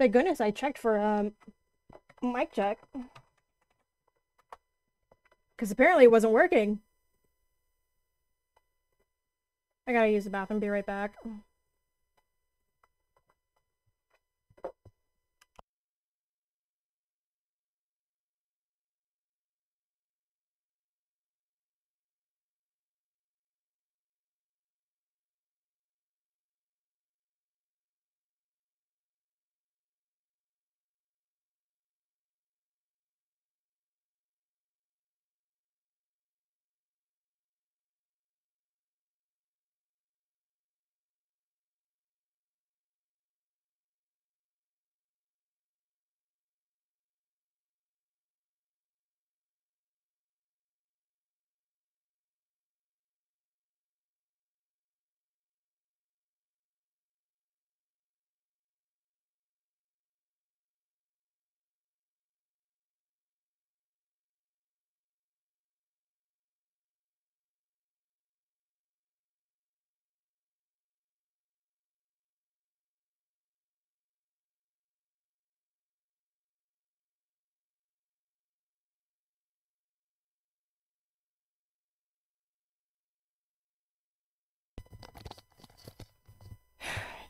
Thank goodness I checked for um mic check. Because apparently it wasn't working. I gotta use the bathroom, be right back.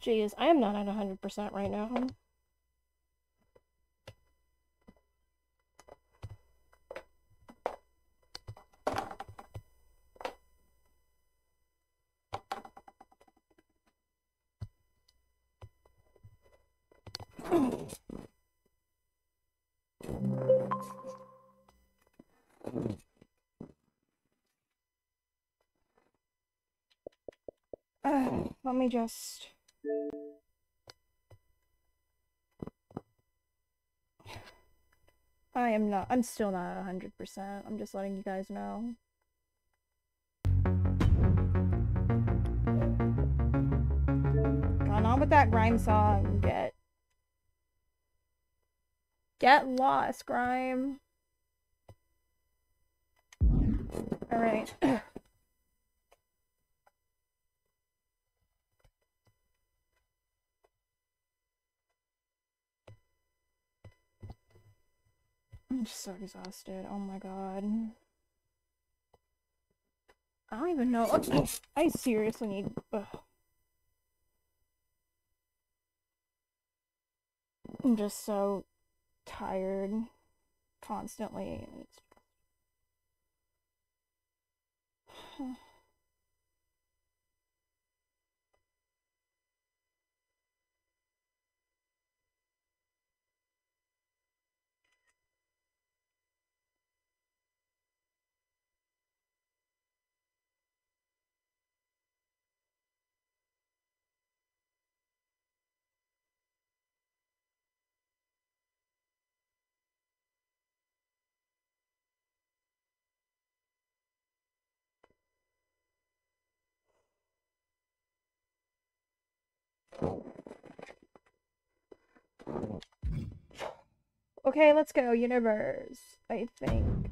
Jeez, I am not at 100% right now. Let me just... I am not, I'm still not at 100%. I'm just letting you guys know. Gone on with that grime song. Get. Get lost, grime. Alright. I'm just so exhausted. Oh my god. I don't even know. I seriously need. Ugh. I'm just so tired constantly. Okay, let's go, universe. I think.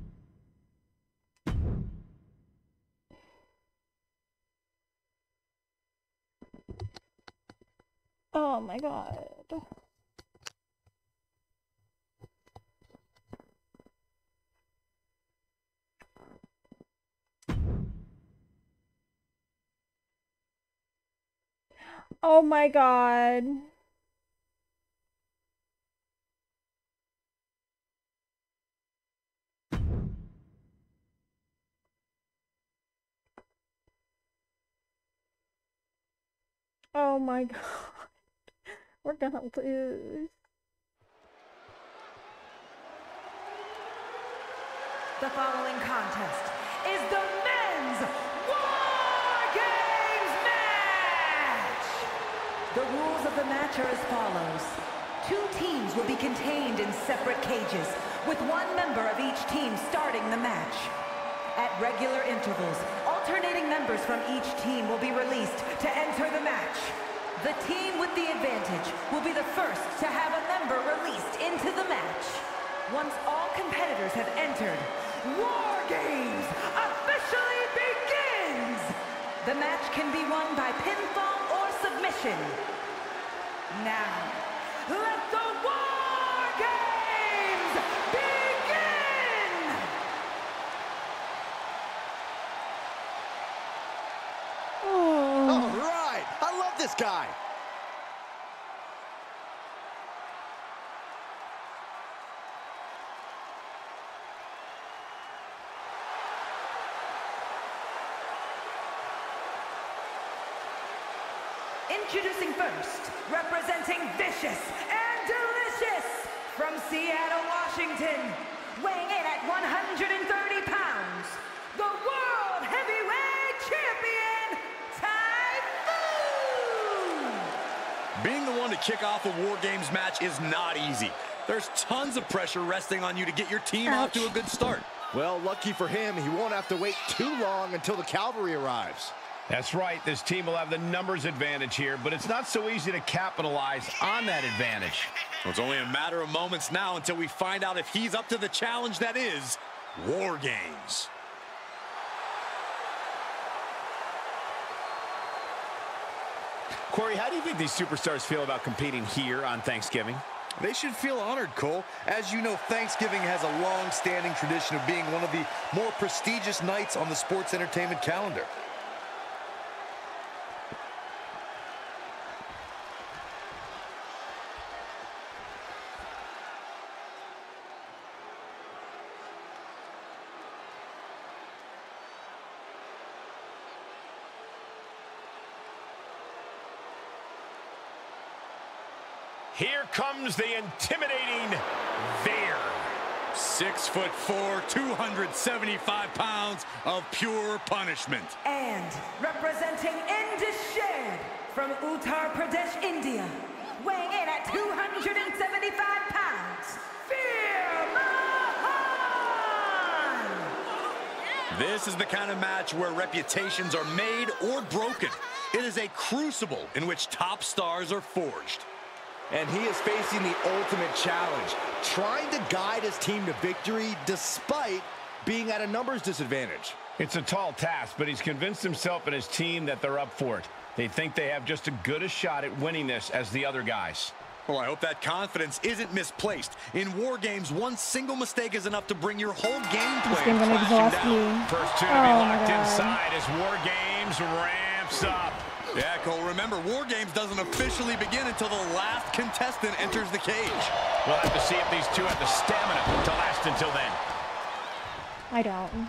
Oh my god. Oh my god. Oh my god. We're gonna lose. The following contest is the The rules of the match are as follows. Two teams will be contained in separate cages, with one member of each team starting the match. At regular intervals, alternating members from each team will be released to enter the match. The team with the advantage will be the first to have a member released into the match. Once all competitors have entered, War Games officially begins! The match can be won by pinfall action. Now, let the War Games begin! All right, I love this guy. Introducing first, representing Vicious and Delicious from Seattle, Washington, weighing in at 130 pounds, the World Heavyweight Champion, Typhoon! Being the one to kick off a War Games match is not easy. There's tons of pressure resting on you to get your team off to a good start. Well, lucky for him, he won't have to wait too long until the cavalry arrives. That's right. This team will have the numbers advantage here, but it's not so easy to capitalize on that advantage. Well, it's only a matter of moments now until we find out if he's up to the challenge that is War Games. Corey, how do you think these superstars feel about competing here on Thanksgiving? They should feel honored, Cole. As you know, Thanksgiving has a long-standing tradition of being one of the more prestigious nights on the sports entertainment calendar. Here comes the intimidating Veer. Six foot four, 275 pounds of pure punishment. And representing Indus Sher from Uttar Pradesh, India, weighing in at 275 pounds! This is the kind of match where reputations are made or broken. It is a crucible in which top stars are forged. And he is facing the ultimate challenge, trying to guide his team to victory despite being at a numbers disadvantage. It's a tall task, but he's convinced himself and his team that they're up for it. They think they have just as good a shot at winning this as the other guys. Well, I hope that confidence isn't misplaced. In war games, one single mistake is enough to bring your whole game plan game's gonna crashing exhaust down. you. First two to be Oh my locked God. inside as War Games ramps up. Yeah, Cole, remember, War Games doesn't officially begin until the last contestant enters the cage. We'll have to see if these two have the stamina to last until then. I don't.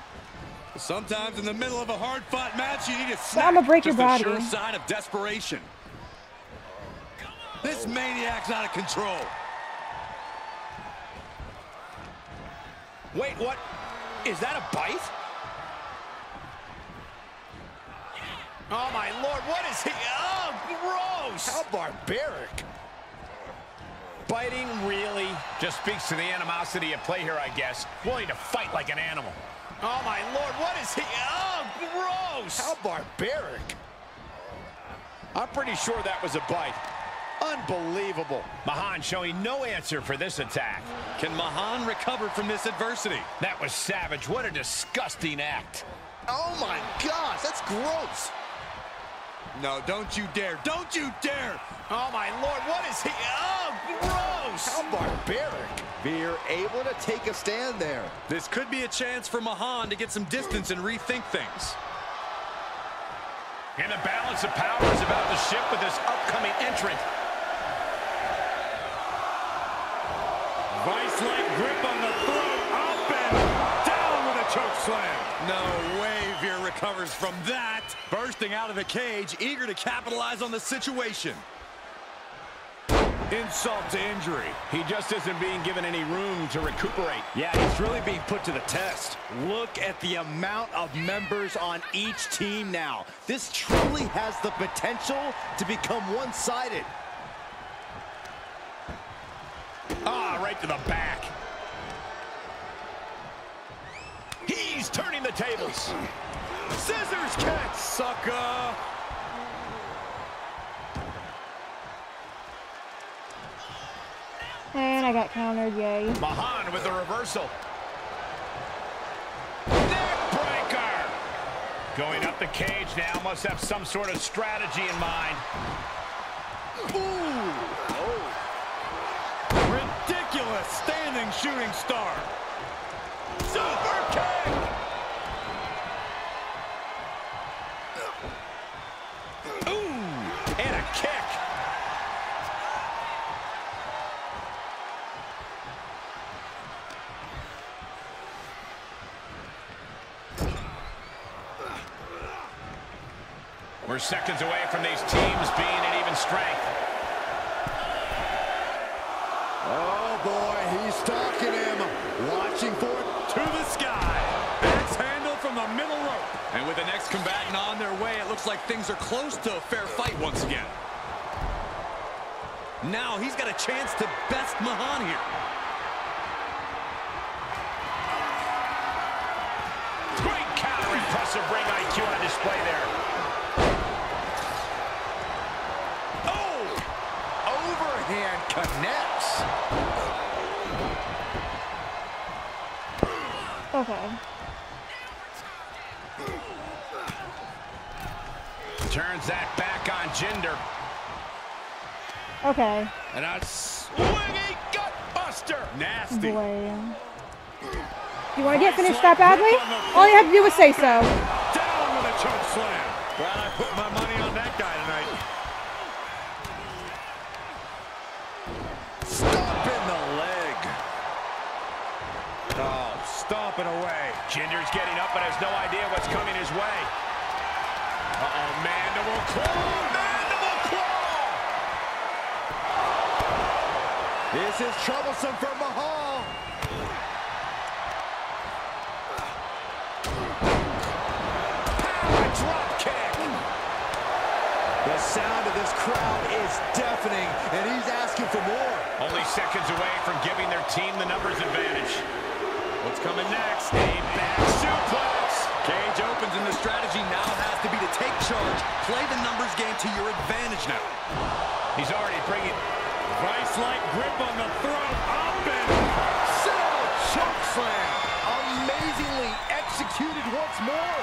Sometimes in the middle of a hard-fought match, you need a But snack. I'ma break your Just a body. sure sign of desperation. This maniac's out of control. Wait, what? Is that a bite? Oh, my Lord, what is he? Oh, gross! How barbaric. Biting really just speaks to the animosity at play here, I guess. Willing to fight like an animal. Oh, my Lord, what is he? Oh, gross! How barbaric. I'm pretty sure that was a bite. Unbelievable. Mahaan showing no answer for this attack. Can Mahaan recover from this adversity? That was savage. What a disgusting act. Oh my gosh, that's gross. No, don't you dare. Don't you dare. Oh, my Lord, what is he? Oh, gross! How barbaric. Veer able to take a stand there. This could be a chance for Mahaan to get some distance and rethink things. And the balance of power is about to shift with this upcoming entrant. Vice-like grip on the throat, up and down with a choke slam. No way Veer recovers from that. Bursting out of the cage, eager to capitalize on the situation. Insult to injury. He just isn't being given any room to recuperate. Yeah, he's really being put to the test. Look at the amount of members on each team now. This truly has the potential to become one-sided. Ah, right to the back. He's turning the tables. Scissors kick, sucker. And I got countered, yay. Mahaan with the reversal. Neck breaker. Going up the cage now. Must have some sort of strategy in mind. Ridiculous standing shooting star. Super kick. Ooh, and a kick We're seconds away from these teams being at even strength. Oh, boy, he's stalking him. Watching for it To the sky. Axe handle from the middle rope. And with the next combatant on their way, it looks like things are close to a fair fight once again. Now he's got a chance to best Mahaan here. Great counter, impressive ring IQ on display there. Oh! Overhand connects. Okay. Turns that back on Jinder. Okay. And a swinging gut buster. Nasty. Boy. You want to get finished that badly? All you have to do is say so. Down with a choke slam. Glad I put my money on that guy tonight. Stop in the leg. Oh, stomping away. Jinder's getting up but has no idea what's coming his way. Uh-oh, mandible claw, mandible claw. This is troublesome for Mahal. Power drop kick. The sound of this crowd is deafening, and he's asking for more. Only seconds away from giving their team the numbers advantage. What's coming next? A back suplex. Cage opens and the strategy now has to be to take charge, play the numbers game to your advantage now. He's already bringing Vice-like grip on the throat, up and Cell choke slam. Amazingly executed once more.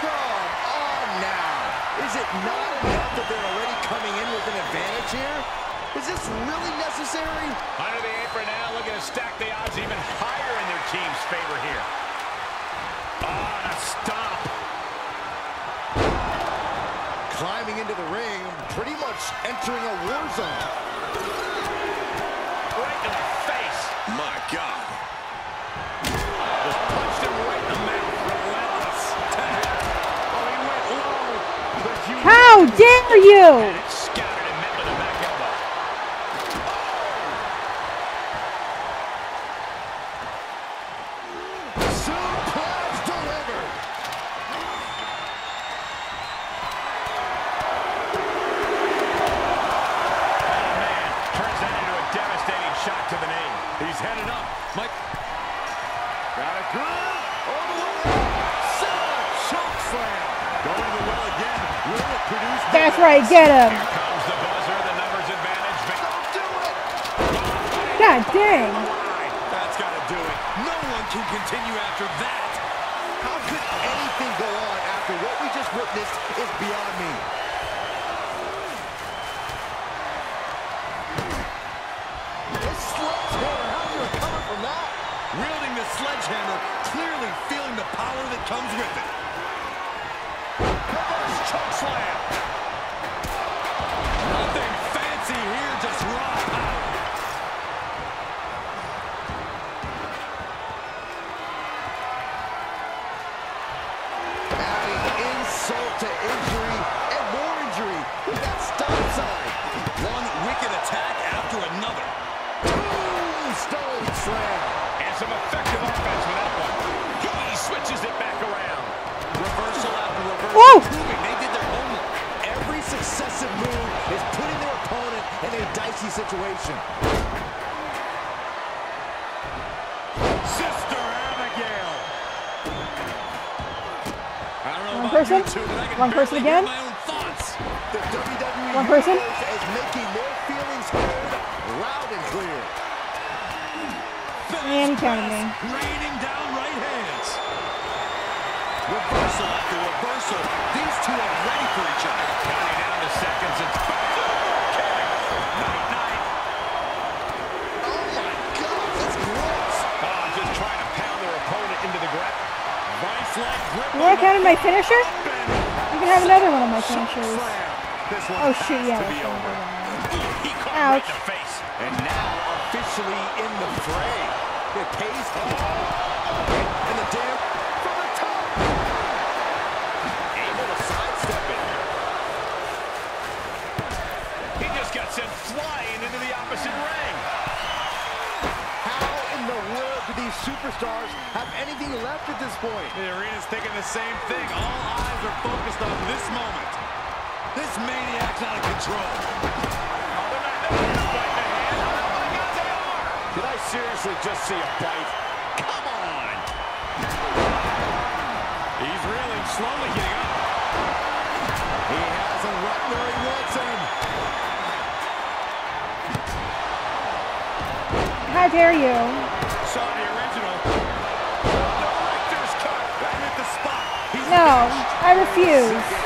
Come on now. Is it not enough that they're already coming in with an advantage here? Is this really necessary? under the apron now, looking to stack the odds even higher in their team's favor here. Ah, On a stomp. Climbing into the ring, pretty much entering a war zone. Right in the face. my God. Just punched him right in the mouth. Relentless. Oh, he went low. How dare you! Get him. One person again? my own thoughts. One person? Universe is making their feelings heard loud and clear. And he counted. Raining down right hands. Reversal after reversal. These two are ready for each other. Counting down the seconds and back. Kick. Night, night. Oh my God, that's gross. Oh, ah, just trying to pound their opponent into the ground. Vice-like grip You want to count in my finisher? Have another one of my finishers. Oh shoot, yeah. right Ouch. the face. And now officially in the fray. The case. And the superstars have anything left at this point. The arena's thinking the same thing. All eyes are focused on this moment. This maniac's out of control. Did I seriously just see a bite? Come on. He's reeling, slowly getting up. He has a right where he wants him. How dare you? Saudi No, I refuse.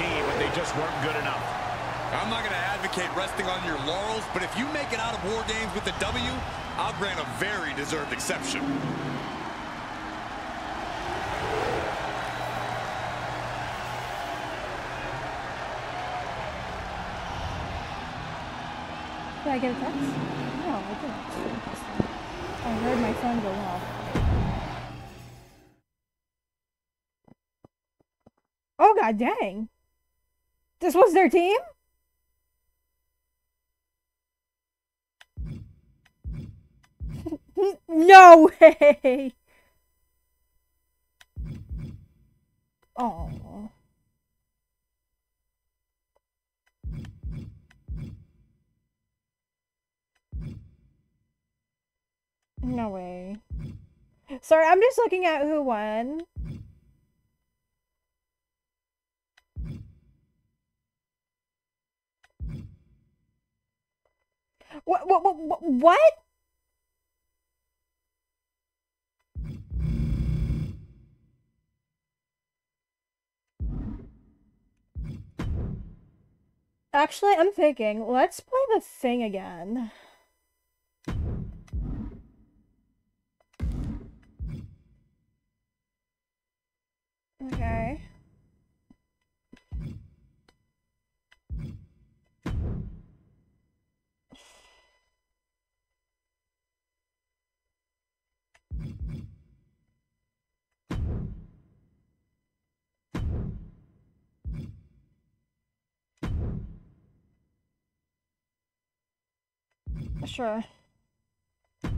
team, but they just weren't good enough. I'm not going to advocate resting on your laurels, but if you make it out of War Games with the W, I'll grant a very deserved exception. Did I get a text? No, I didn't. I heard my phone go off. looking at who won. What? What? What? What? Actually, I'm thinking, let's play the thing again. Sure. Gonna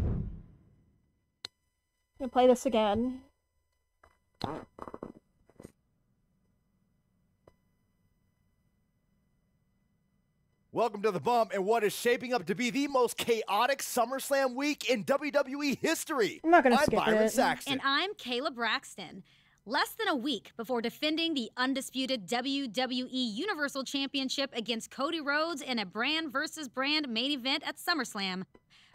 play this again. Welcome to the bump and what is shaping up to be the most chaotic SummerSlam week in WWE history. I'm not gonna I'm skip Byron it. Saxton. And I'm Kayla Braxton. Less than a week before defending the undisputed WWE Universal Championship against Cody Rhodes in a brand versus brand main event at SummerSlam,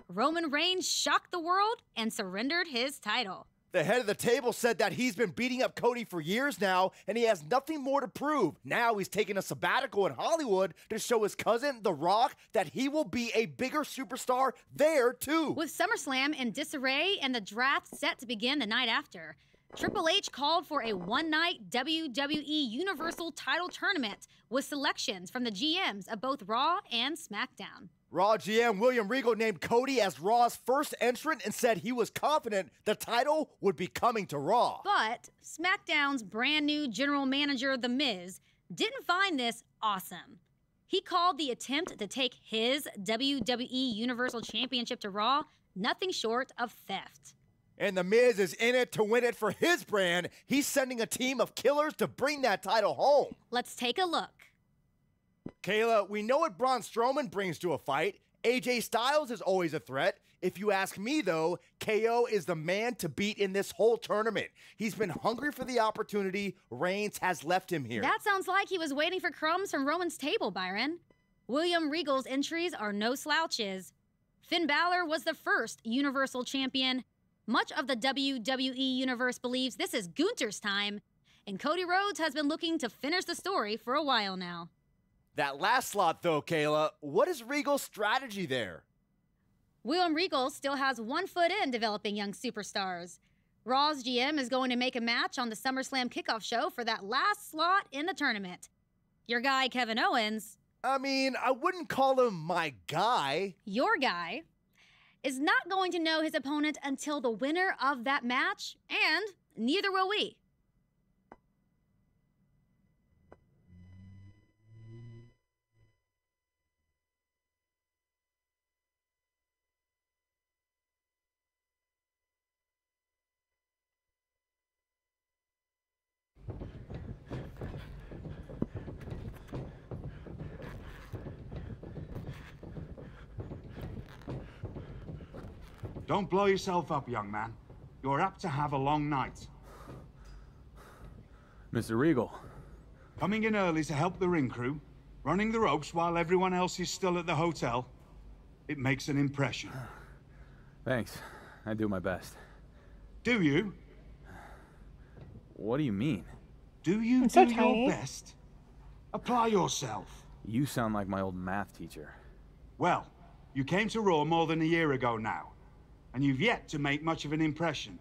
Roman Reigns shocked the world and surrendered his title. The head of the table said that he's been beating up Cody for years now and he has nothing more to prove. Now he's taking a sabbatical in Hollywood to show his cousin, The Rock, that he will be a bigger superstar there too. With SummerSlam in disarray and the draft set to begin the night after, Triple H called for a one night WWE Universal title tournament with selections from the GMs of both Raw and SmackDown. Raw GM William Regal named Cody as Raw's first entrant and said he was confident the title would be coming to Raw. But SmackDown's brand new general manager, The Miz, didn't find this awesome. He called the attempt to take his WWE Universal Championship to Raw nothing short of theft. And The Miz is in it to win it for his brand. He's sending a team of killers to bring that title home. Let's take a look. Kayla, we know what Braun Strowman brings to a fight. AJ Styles is always a threat. If you ask me, though, KO is the man to beat in this whole tournament. He's been hungry for the opportunity. Reigns has left him here. That sounds like he was waiting for crumbs from Roman's table, Byron. William Regal's entries are no slouches. Finn Balor was the first Universal Champion. Much of the WWE Universe believes this is Gunther's time, and Cody Rhodes has been looking to finish the story for a while now. that last slot, though, Kayla, what is Regal's strategy there? William Regal still has one foot in developing young superstars. Raw's GM is going to make a match on the SummerSlam kickoff show for that last slot in the tournament. Your guy, Kevin Owens, I mean, I wouldn't call him my guy. your guy, is not going to know his opponent until the winner of that match, and neither will we. Don't blow yourself up, young man. You're apt to have a long night. Mr. Regal, Coming in early to help the ring crew, running the ropes while everyone else is still at the hotel, it makes an impression. thanks. I do my best. Do you? What do you mean? Do you I'm do so your tiny. best? Apply yourself. You sound like my old math teacher. Well, you came to Raw more than a year ago now, and you've yet to make much of an impression.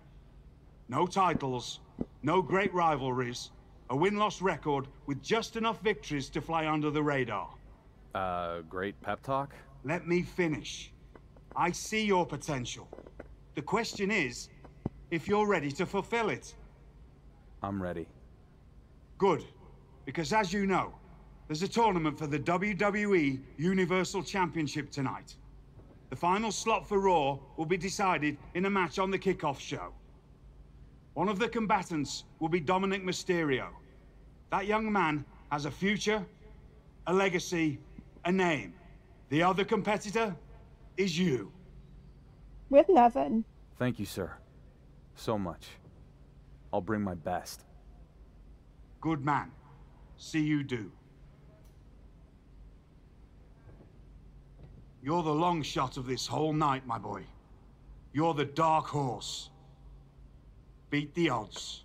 No titles, no great rivalries, a win-loss record with just enough victories to fly under the radar. Uh, great pep talk? Let me finish. I see your potential. The question is, if you're ready to fulfill it. I'm ready. Good, because as you know, there's a tournament for the WWE Universal Championship tonight. The final slot for Raw will be decided in a match on the kickoff show. One of the combatants will be Dominic Mysterio. That young man has a future, a legacy, a name. The other competitor is you. With nothing. Thank you, sir. So much. I'll bring my best. Good man. See you do. You're the long shot of this whole night, my boy. You're the dark horse. Beat the odds.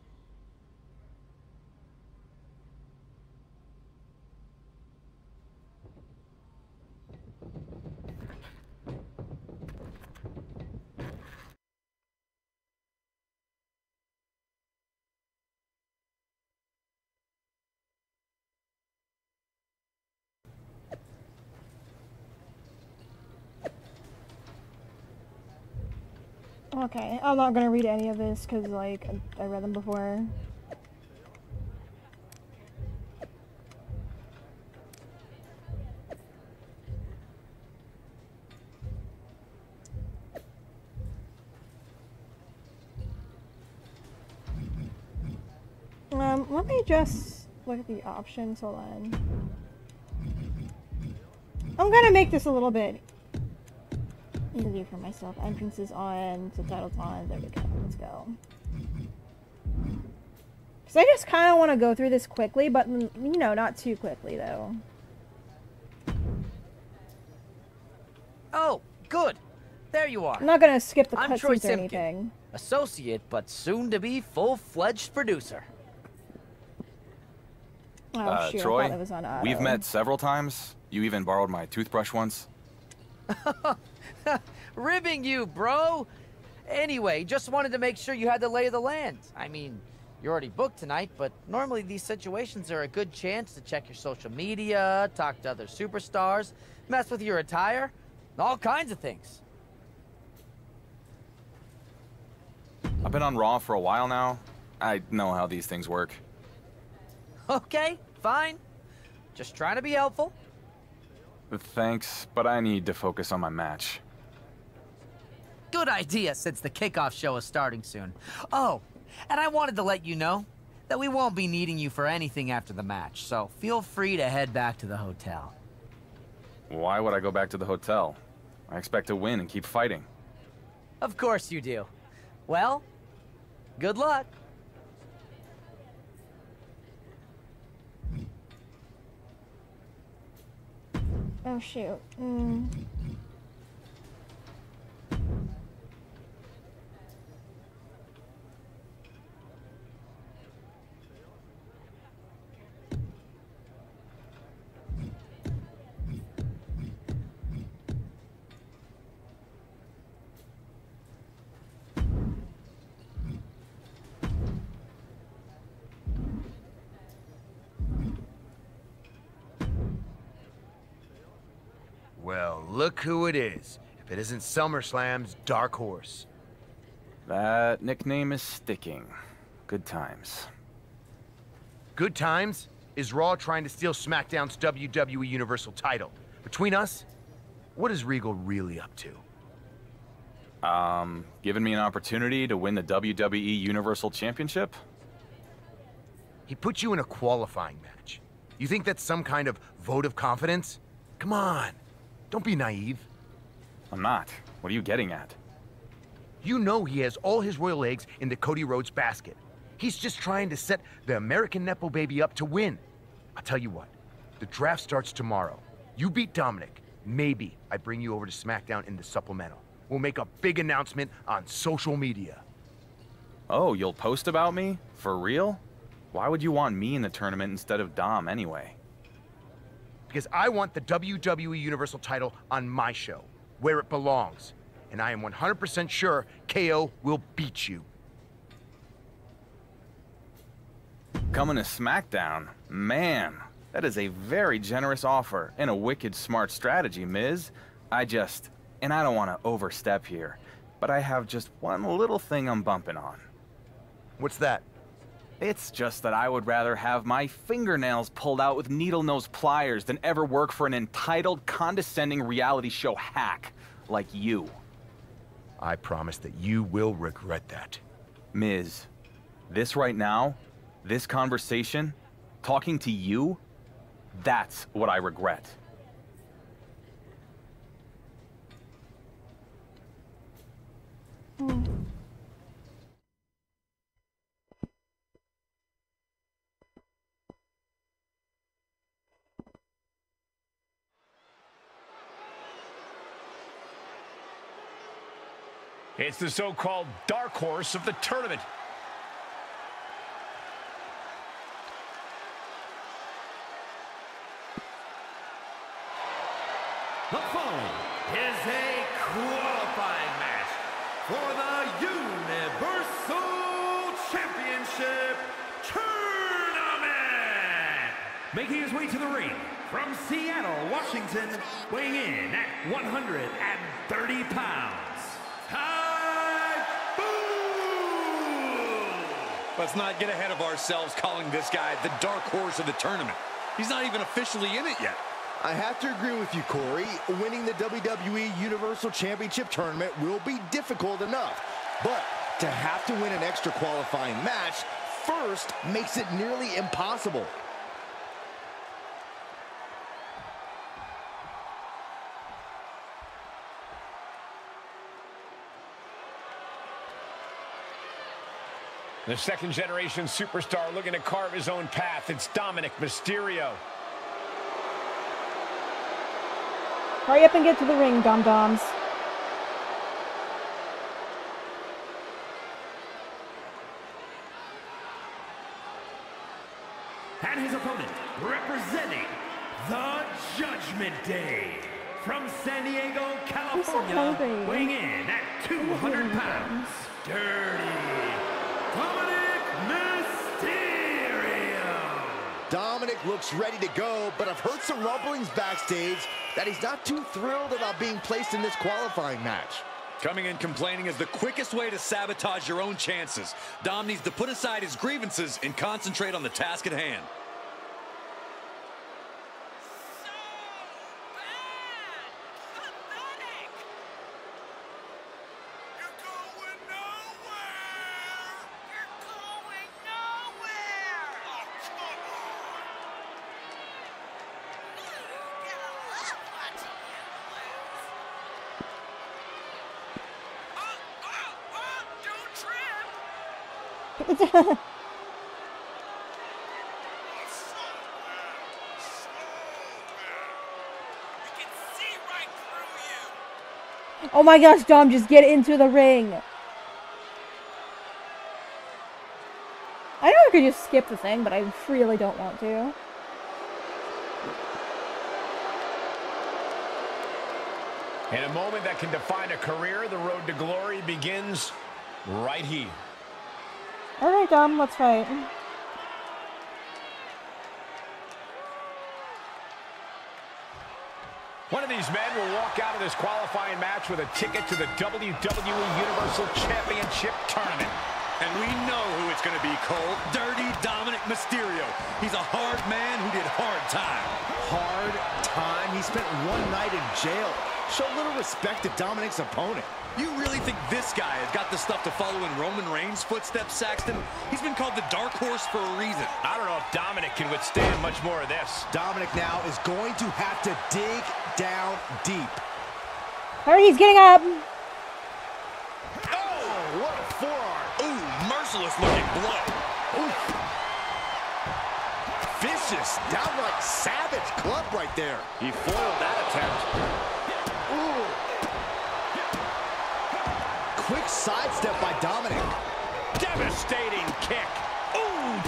Okay, I'm not gonna read any of this because, like, I read them before. Um, let me just look at the options, hold on. I'm gonna make this a little bit easier for myself. Entrances on, subtitles on. There we go. Let's go. Because I just kind of want to go through this quickly, but, mm, you know, not too quickly, though. Oh, good. There you are. I'm not going to skip the I'm Troy cutscenes or Simpkin, anything. associate but soon-to-be full-fledged producer. Oh, uh, shoot, Troy, thought it was on auto. we've met several times. You even borrowed my toothbrush once. Ribbing you, bro. Anyway, just wanted to make sure you had the lay of the land. I mean, you're already booked tonight, but normally these situations are a good chance to check your social media, talk to other superstars, mess with your attire, all kinds of things. I've been on Raw for a while now. I know how these things work. Okay, fine. Just trying to be helpful. Thanks, but I need to focus on my match. Good idea since the kickoff show is starting soon. Oh, and I wanted to let you know that we won't be needing you for anything after the match, so feel free to head back to the hotel. Why would I go back to the hotel? I expect to win and keep fighting. Of course you do. Well, good luck. Oh, shoot. Mm. Well, look who it is. If it isn't SummerSlam's Dark Horse. That nickname is sticking. Good times. Good times? Is Raw trying to steal SmackDown's WWE Universal title? Between us, what is Regal really up to? Um, giving me an opportunity to win the WWE Universal Championship? He put you in a qualifying match. You think that's some kind of vote of confidence? Come on. Don't be naive. I'm not. What are you getting at? You know he has all his royal eggs in the Cody Rhodes basket. He's just trying to set the American Nepo baby up to win. I'll tell you what, the draft starts tomorrow. You beat Dominic. Maybe I bring you over to SmackDown in the supplemental. We'll make a big announcement on social media. Oh, you'll post about me? For real? Why would you want me in the tournament instead of Dom anyway? Because I want the WWE Universal title on my show, where it belongs. And I am 100% sure KO will beat you. Coming to SmackDown? Man, that is a very generous offer and a wicked smart strategy, Miz. I just... And I don't want to overstep here, but I have just one little thing I'm bumping on. What's that? It's just that I would rather have my fingernails pulled out with needle-nose pliers than ever work for an entitled, condescending reality show hack like you. I promise that you will regret that. Ms. this right now, this conversation, talking to you, that's what I regret. Hmm. It's the so-called dark horse of the tournament. The following is a qualifying match for the Universal Championship Tournament. Making his way to the ring from Seattle, Washington, weighing in at 130 pounds. Typhoon! Let's not get ahead of ourselves calling this guy the dark horse of the tournament. He's not even officially in it yet. I have to agree with you, Corey. Winning the WWE Universal Championship Tournament will be difficult enough. But to have to win an extra qualifying match, first makes it nearly impossible. The second generation superstar looking to carve his own path. It's Dominic Mysterio. Hurry up and get to the ring, Dom Doms. And his opponent, representing the Judgment Day, from San Diego, California, hungry. weighing in at 200 pounds, Dirty Dominic Mysterio. Dominic looks ready to go, but I've heard some rumblings backstage that he's not too thrilled about being placed in this qualifying match. Coming in complaining is the quickest way to sabotage your own chances. Dom needs to put aside his grievances and concentrate on the task at hand. oh my gosh, Dom, just get into the ring. I know I could just skip the thing, but I really don't want to. In a moment that can define a career, the road to glory begins right here. Alright, Dom, let's fight. One of these men will walk out of this qualifying match with a ticket to the WWE Universal Championship Tournament. And we know who it's going to be, Cole. Dirty Dominic Mysterio. He's a hard man who did hard time. Hard time? He spent one night in jail. Show a little respect to Dominic's opponent. You really think this guy has got the stuff to follow in Roman Reigns' footsteps, Saxton? He's been called the dark horse for a reason. I don't know if Dominic can withstand much more of this. Dominic now is going to have to dig down deep. Hurry, he's getting up. Oh, what a forearm. Ooh, merciless looking blow. Ooh. Vicious, downright savage club right there. He foiled that attempt. Sidestep by Dominic. Devastating kick. Ooh.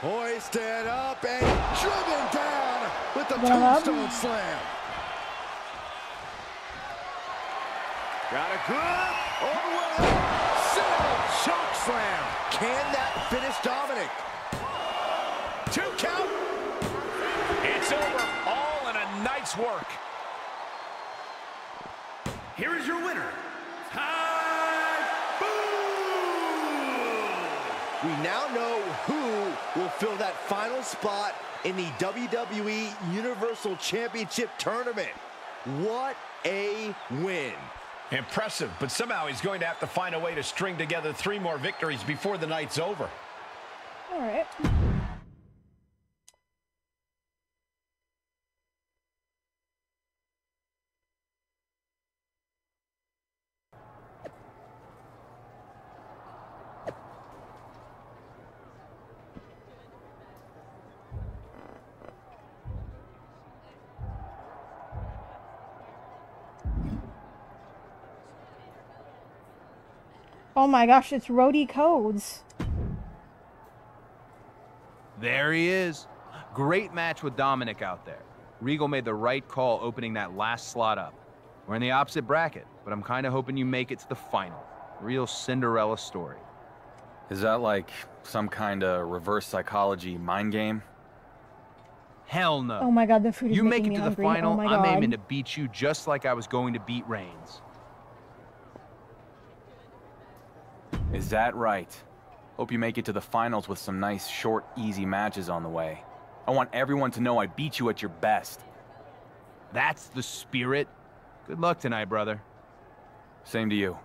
Hoisted up and driven down with the tombstone slam. Got a good the. Single choke slam. Can that finish Dominic? Two count. It's over. All in a night's work. Here is your winner, We now know who will fill that final spot in the WWE Universal Championship Tournament. What a win. Impressive, but somehow he's going to have to find a way to string together three more victories before the night's over. Alright. Oh my gosh, it's Rody Codes. There he is. Great match with Dominic out there. Regal made the right call opening that last slot up. We're in the opposite bracket, but I'm kind of hoping you make it to the final. Real Cinderella story. Is that like some kind of reverse psychology mind game? Hell no. Oh my god, the food is You make making it to me the oh final, oh I'm aiming to beat you just like I was going to beat Reigns. Is that right? Hope you make it to the finals with some nice, short, easy matches on the way. I want everyone to know I beat you at your best. That's the spirit. Good luck tonight, brother. Same to you.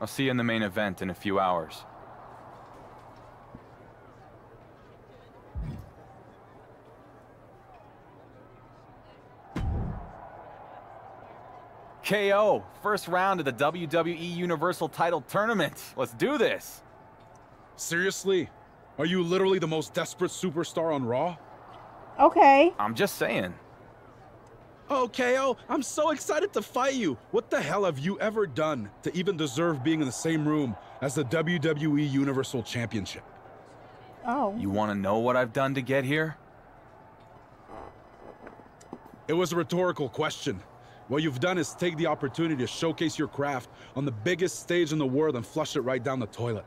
I'll see you in the main event in a few hours. KO, first round of the WWE Universal Title Tournament. Let's do this. Seriously? Are you literally the most desperate superstar on Raw? Okay. I'm just saying. Oh, KO, I'm so excited to fight you. What the hell have you ever done to even deserve being in the same room as the WWE Universal Championship? Oh. You want to know what I've done to get here? It was a rhetorical question. What you've done is take the opportunity to showcase your craft on the biggest stage in the world and flush it right down the toilet.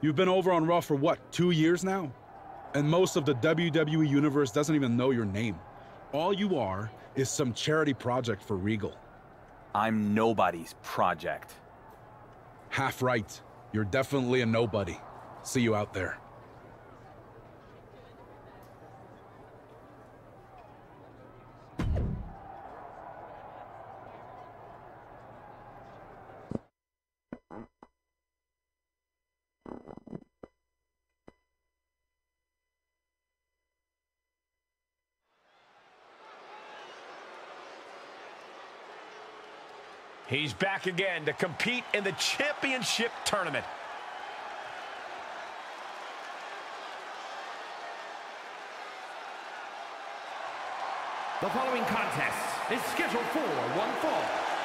You've been over on Raw for what, two years now? And most of the WWE Universe doesn't even know your name. All you are is some charity project for Regal. I'm nobody's project. Half right. You're definitely a nobody. See you out there. He's back again to compete in the championship tournament. The following contest is scheduled for one fall.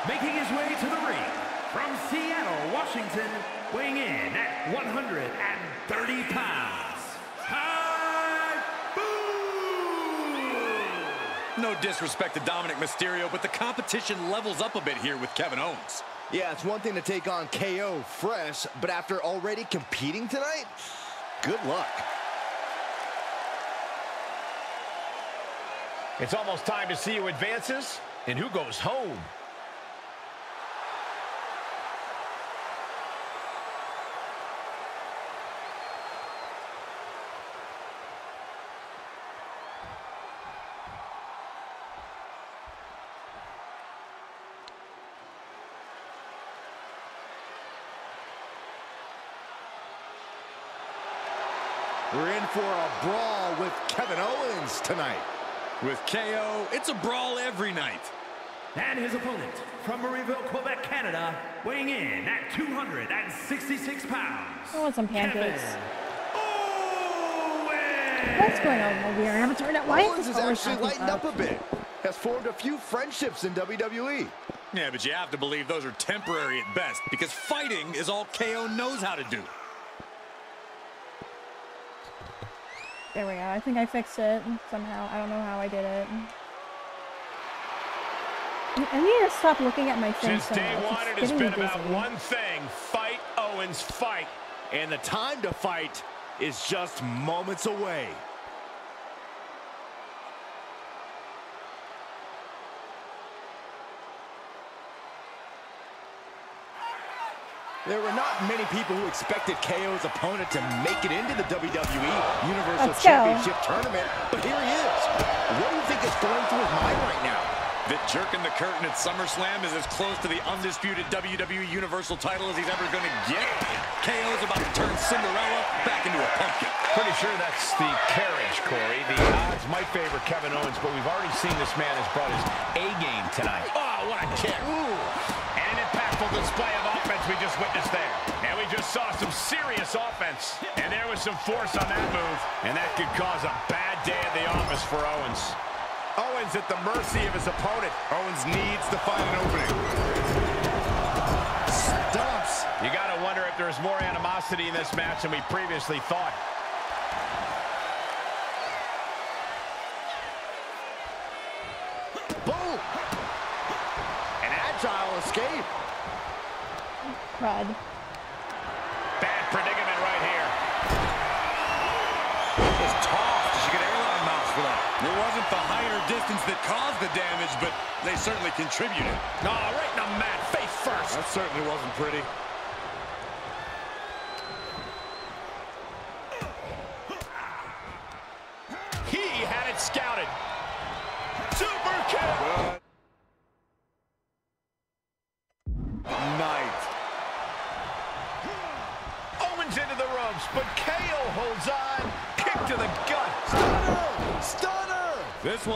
Making his way to the ring from Seattle, Washington, weighing in at 130 pounds. No disrespect to Dominic Mysterio, but the competition levels up a bit here with Kevin Owens. Yeah, it's one thing to take on KO fresh, but after already competing tonight, good luck. It's almost time to see who advances and who goes home. For a brawl with Kevin Owens tonight. With KO, it's a brawl every night. And his opponent from Marieville, Quebec, Canada, weighing in at 266 pounds. I want some pancakes. Kevin What's going on over here? I haven't turned out. Why Owens is has actually lightened up a bit. Has formed a few friendships in. WWE. Yeah, but you have to believe those are temporary at best, because fighting is all KO knows how to do. There we go. I think I fixed it somehow. I don't know how I did it. I need to stop looking at my thing Since day one, it has been about one thing. Fight, Owens, fight. And the time to fight is just moments away. There were not many people who expected KO's opponent to make it into the WWE Universal Let's go. Championship tournament, but here he is. What do you think is going through his mind right now? That jerking the curtain at SummerSlam is as close to the undisputed WWE Universal title as he's ever going to get. KO is about to turn Cinderella back into a pumpkin. Pretty sure that's the carriage, Corey. The odds might favor Kevin Owens, but we've already seen this man has brought his A game tonight. Oh, what a kick. And an impactful display of offense we just witnessed there. And we just saw some serious offense. And there was some force on that move. And that could cause a bad day at the office for Owens. Owens at the mercy of his opponent. Owens needs to find an opening. Stumps. You got to wonder if there's more animosity in this match than we previously thought. Crud. Bad predicament right here. was tossed. She got airline miles for that. It wasn't the higher distance that caused the damage, but they certainly contributed. Oh, right in the mat, face first. That certainly wasn't pretty.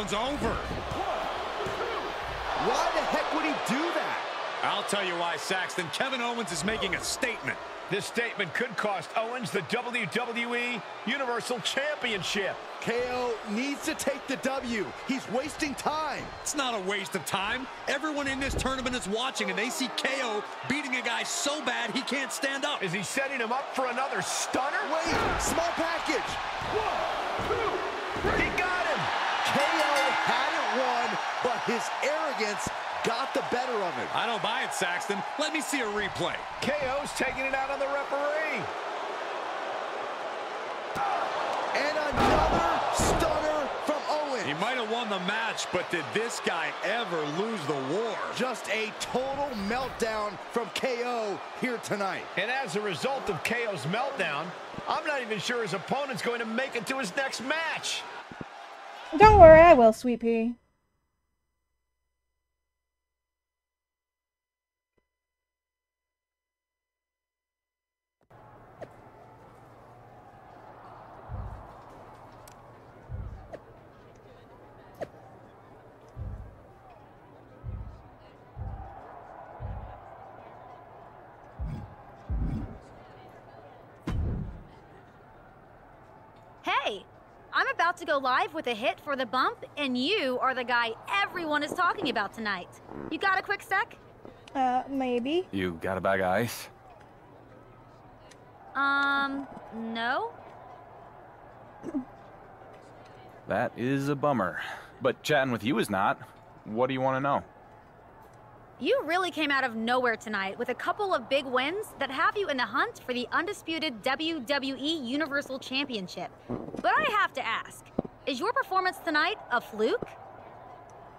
This over. Why the heck would he do that? I'll tell you why, Saxton. Kevin Owens is making a statement. This statement could cost Owens the WWE Universal Championship. KO needs to take the W. He's wasting time. It's not a waste of time. Everyone in this tournament is watching, and they see KO beating a guy so bad he can't stand up. Is he setting him up for another stunner? Wait, small package. One, two, three. He got him. KO hadn't won, but his arrogance got the better of him. I don't buy it, Saxton. Let me see a replay. KO's taking it out on the referee. And another stunner from Owens. He might have won the match, but did this guy ever lose the war? Just a total meltdown from KO here tonight. And as a result of KO's meltdown, I'm not even sure his opponent's going to make it to his next match. Don't worry, I will, sweet pea. Hey, I'm about to go live with a hit for the bump, and you are the guy everyone is talking about tonight. You got a quick sec? Uh, maybe. You got a bag of ice? Um, no? That is a bummer. But chatting with you is not. What do you want to know? You really came out of nowhere tonight with a couple of big wins that have you in the hunt for the undisputed WWE Universal Championship. But I have to ask, is your performance tonight a fluke?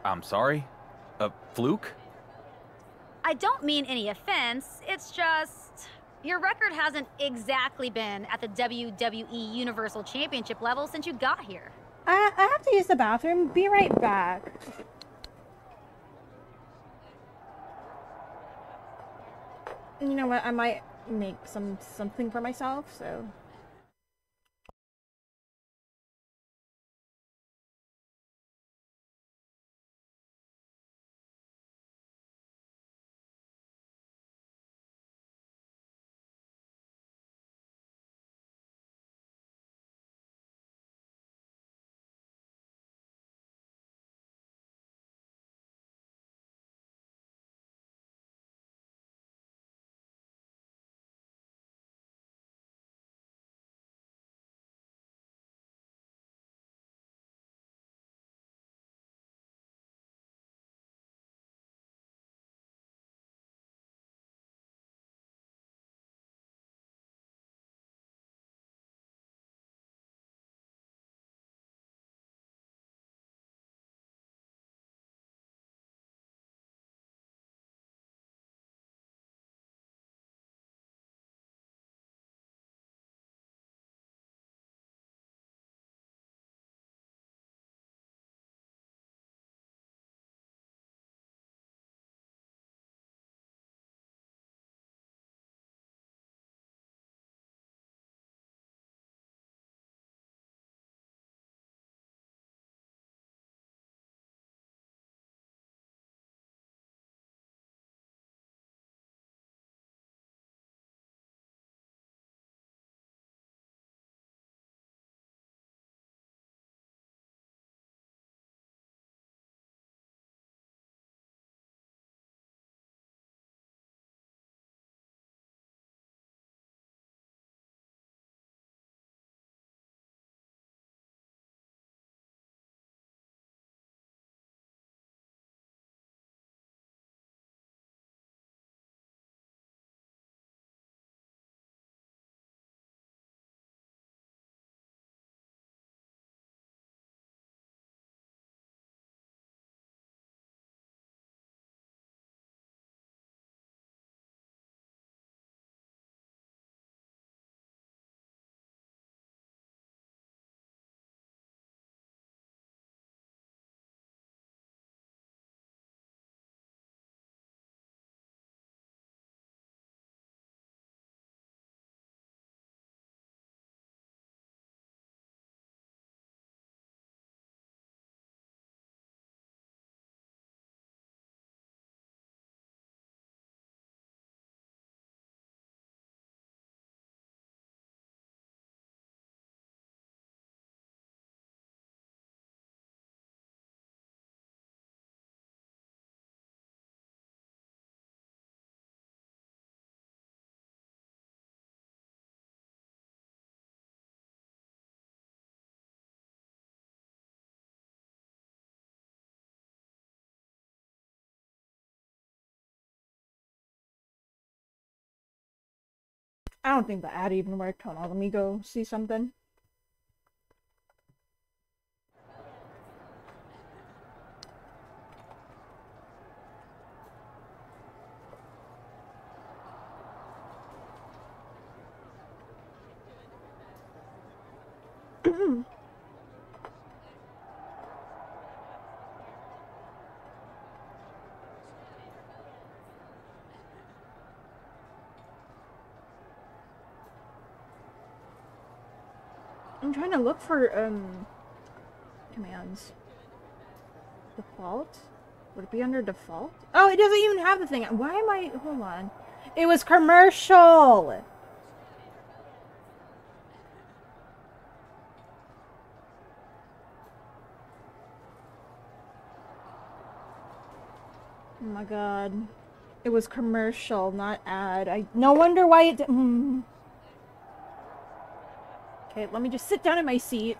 I'm sorry? A fluke? I don't mean any offense, it's just your record hasn't exactly been at the WWE Universal Championship level since you got here. I, I have to use the bathroom. Be right back. You know what? I might make some something for myself, so I don't think the ad even worked. Hold on, let me go see something. I'm trying to look for um commands. Default? Would it be under default? Oh, it doesn't even have the thing. Why am I hold on. It was commercial. Oh my god. It was commercial, not ad. I no wonder why it. Mm. Okay, let me just sit down in my seat.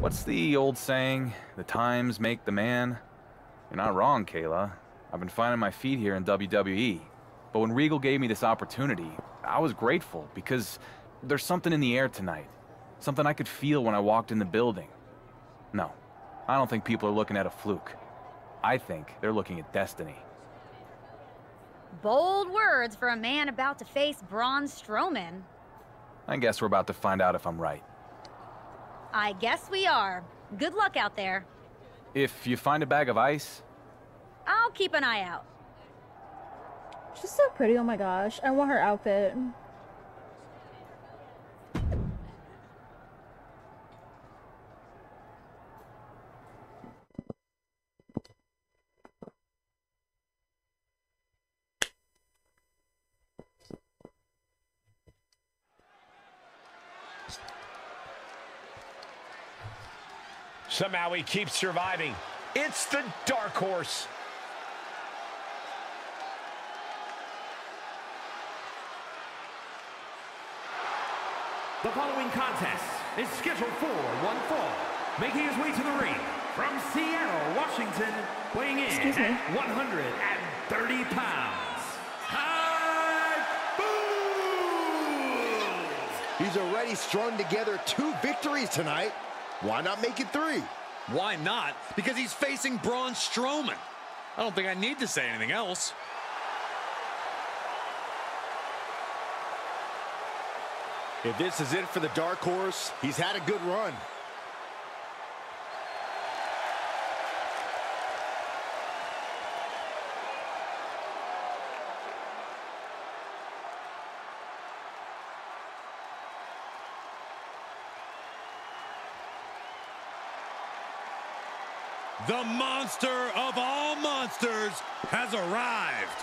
What's the old saying? The times make the man? You're not wrong, Kayla. I've been finding my feet here in WWE. But when Regal gave me this opportunity, I was grateful because there's something in the air tonight. Something I could feel when I walked in the building. No, I don't think people are looking at a fluke. I think they're looking at destiny. Bold words for a man about to face Braun Strowman. I guess we're about to find out if I'm right. I guess we are. Good luck out there. If you find a bag of ice, I'll keep an eye out. She's so pretty, oh my gosh. I want her outfit. Somehow he keeps surviving. It's the Dark Horse. The following contest is scheduled for one fall. Making his way to the ring from Seattle, Washington, weighing in Excuse me. at 130 pounds. He's already strung together two victories tonight. Why not make it three? Why not? Because he's facing Braun Strowman. I don't think I need to say anything else. If this is it for the Dark Horse, he's had a good run. The monster of all monsters has arrived.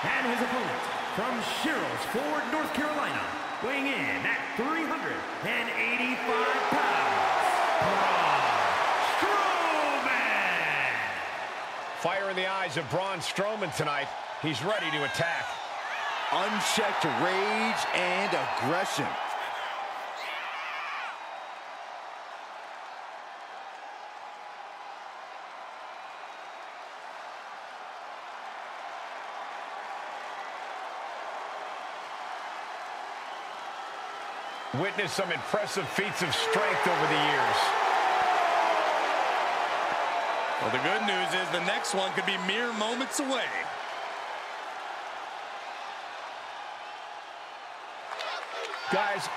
And his opponent from Sherrills Ford, North Carolina, weighing in at 385 pounds, Braun Strowman. Fire in the eyes of Braun Strowman tonight. He's ready to attack. Unchecked rage and aggression. Witnessed some impressive feats of strength over the years. Well, the good news is the next one could be mere moments away. Guys,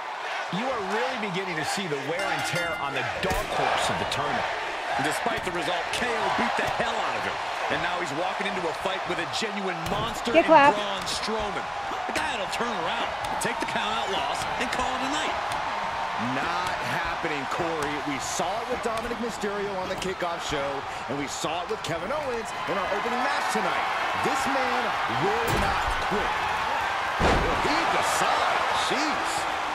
you are really beginning to see the wear and tear on the dark horse of the tournament. And despite the result, KO beat the hell out of him. And now he's walking into a fight with a genuine monster Get in clapped. Braun Strowman. The guy that'll turn around, take the count-out loss, and call it a night. Not happening, Corey. We saw it with Dominic Mysterio on the kickoff show, and we saw it with Kevin Owens in our opening match tonight. This man will not quit. Will he decide? Jeez.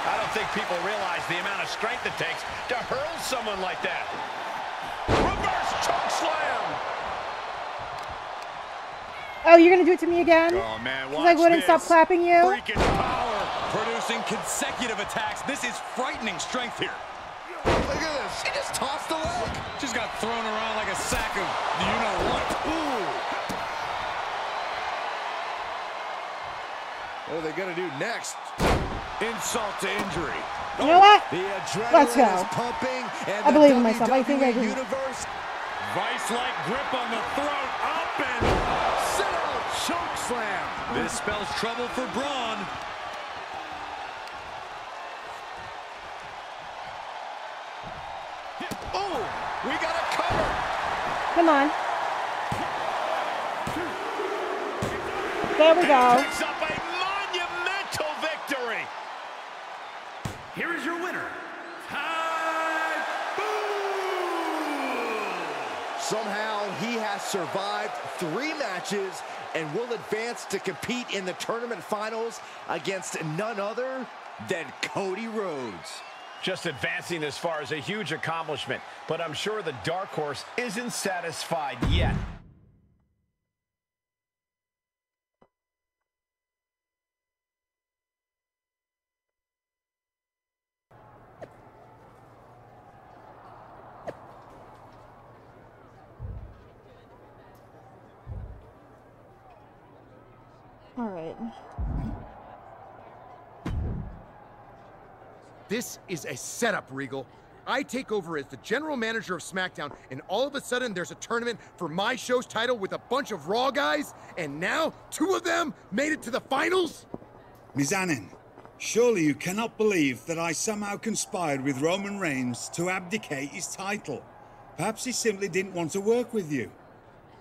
I don't think people realize the amount of strength it takes to hurl someone like that. Reverse choke slam. Oh, you're gonna do it to me again? Oh, man, Because I wouldn't stop clapping you? Freaking power, producing consecutive attacks. This is frightening strength here. Look at this. She just tossed the leg. Just got thrown around like a sack of you-know-what. Ooh. What are they going to do next? Insult to injury. You know what? Let's go. is pumping, and I believe in myself. I think I can. Universe. Vice-like grip on the throat, up and sit out, choke slam. This spells trouble for Braun. Oh, we got a cover. Come on. There we go. Picks up a monumental victory. Here is your winner, Somehow he has survived three matches and will advance to compete in the tournament finals against none other than Cody Rhodes. Just advancing this far is a huge accomplishment, but I'm sure the Dark Horse isn't satisfied yet. This is a setup, Regal. I take over as the general manager of SmackDown, and all of a sudden there's a tournament for my show's title with a bunch of Raw guys, and now two of them made it to the finals? Mizanin, surely you cannot believe that I somehow conspired with Roman Reigns to abdicate his title. Perhaps he simply didn't want to work with you.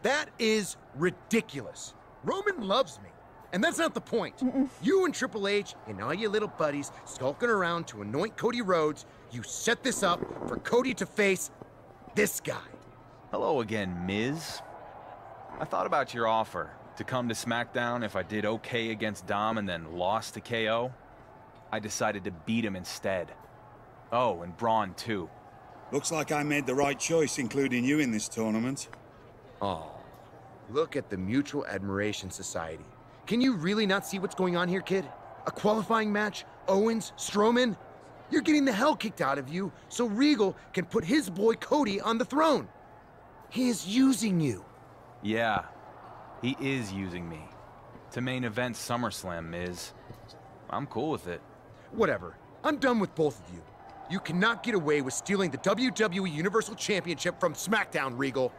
That is ridiculous. Roman loves me. And that's not the point. You and Triple H and all your little buddies skulking around to anoint Cody Rhodes, you set this up for Cody to face this guy. Hello again, Miz. I thought about your offer to come to SmackDown if I did okay against Dom and then lost to KO. I decided to beat him instead. Oh, and Braun too. Looks like I made the right choice including you in this tournament. Oh, look at the Mutual Admiration Society. Can you really not see what's going on here, kid? A qualifying match, Owens, Strowman? You're getting the hell kicked out of you so Regal can put his boy Cody on the throne. He is using you. Yeah, he is using me. To main event SummerSlam, Miz. I'm cool with it. Whatever. I'm done with both of you. You cannot get away with stealing the WWE Universal Championship from SmackDown, Regal.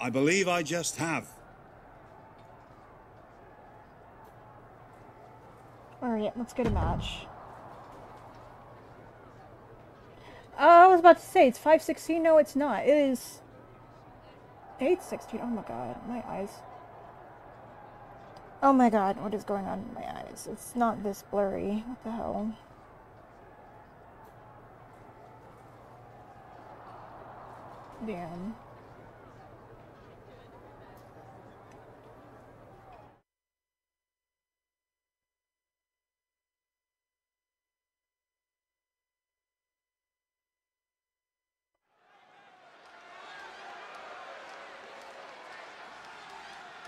I believe I just have. All right, let's get a match. Oh, I was about to say it's 516. No, it's not. It is 816. Oh my god, my eyes. Oh my god, what is going on in my eyes? It's not this blurry. What the hell? Damn.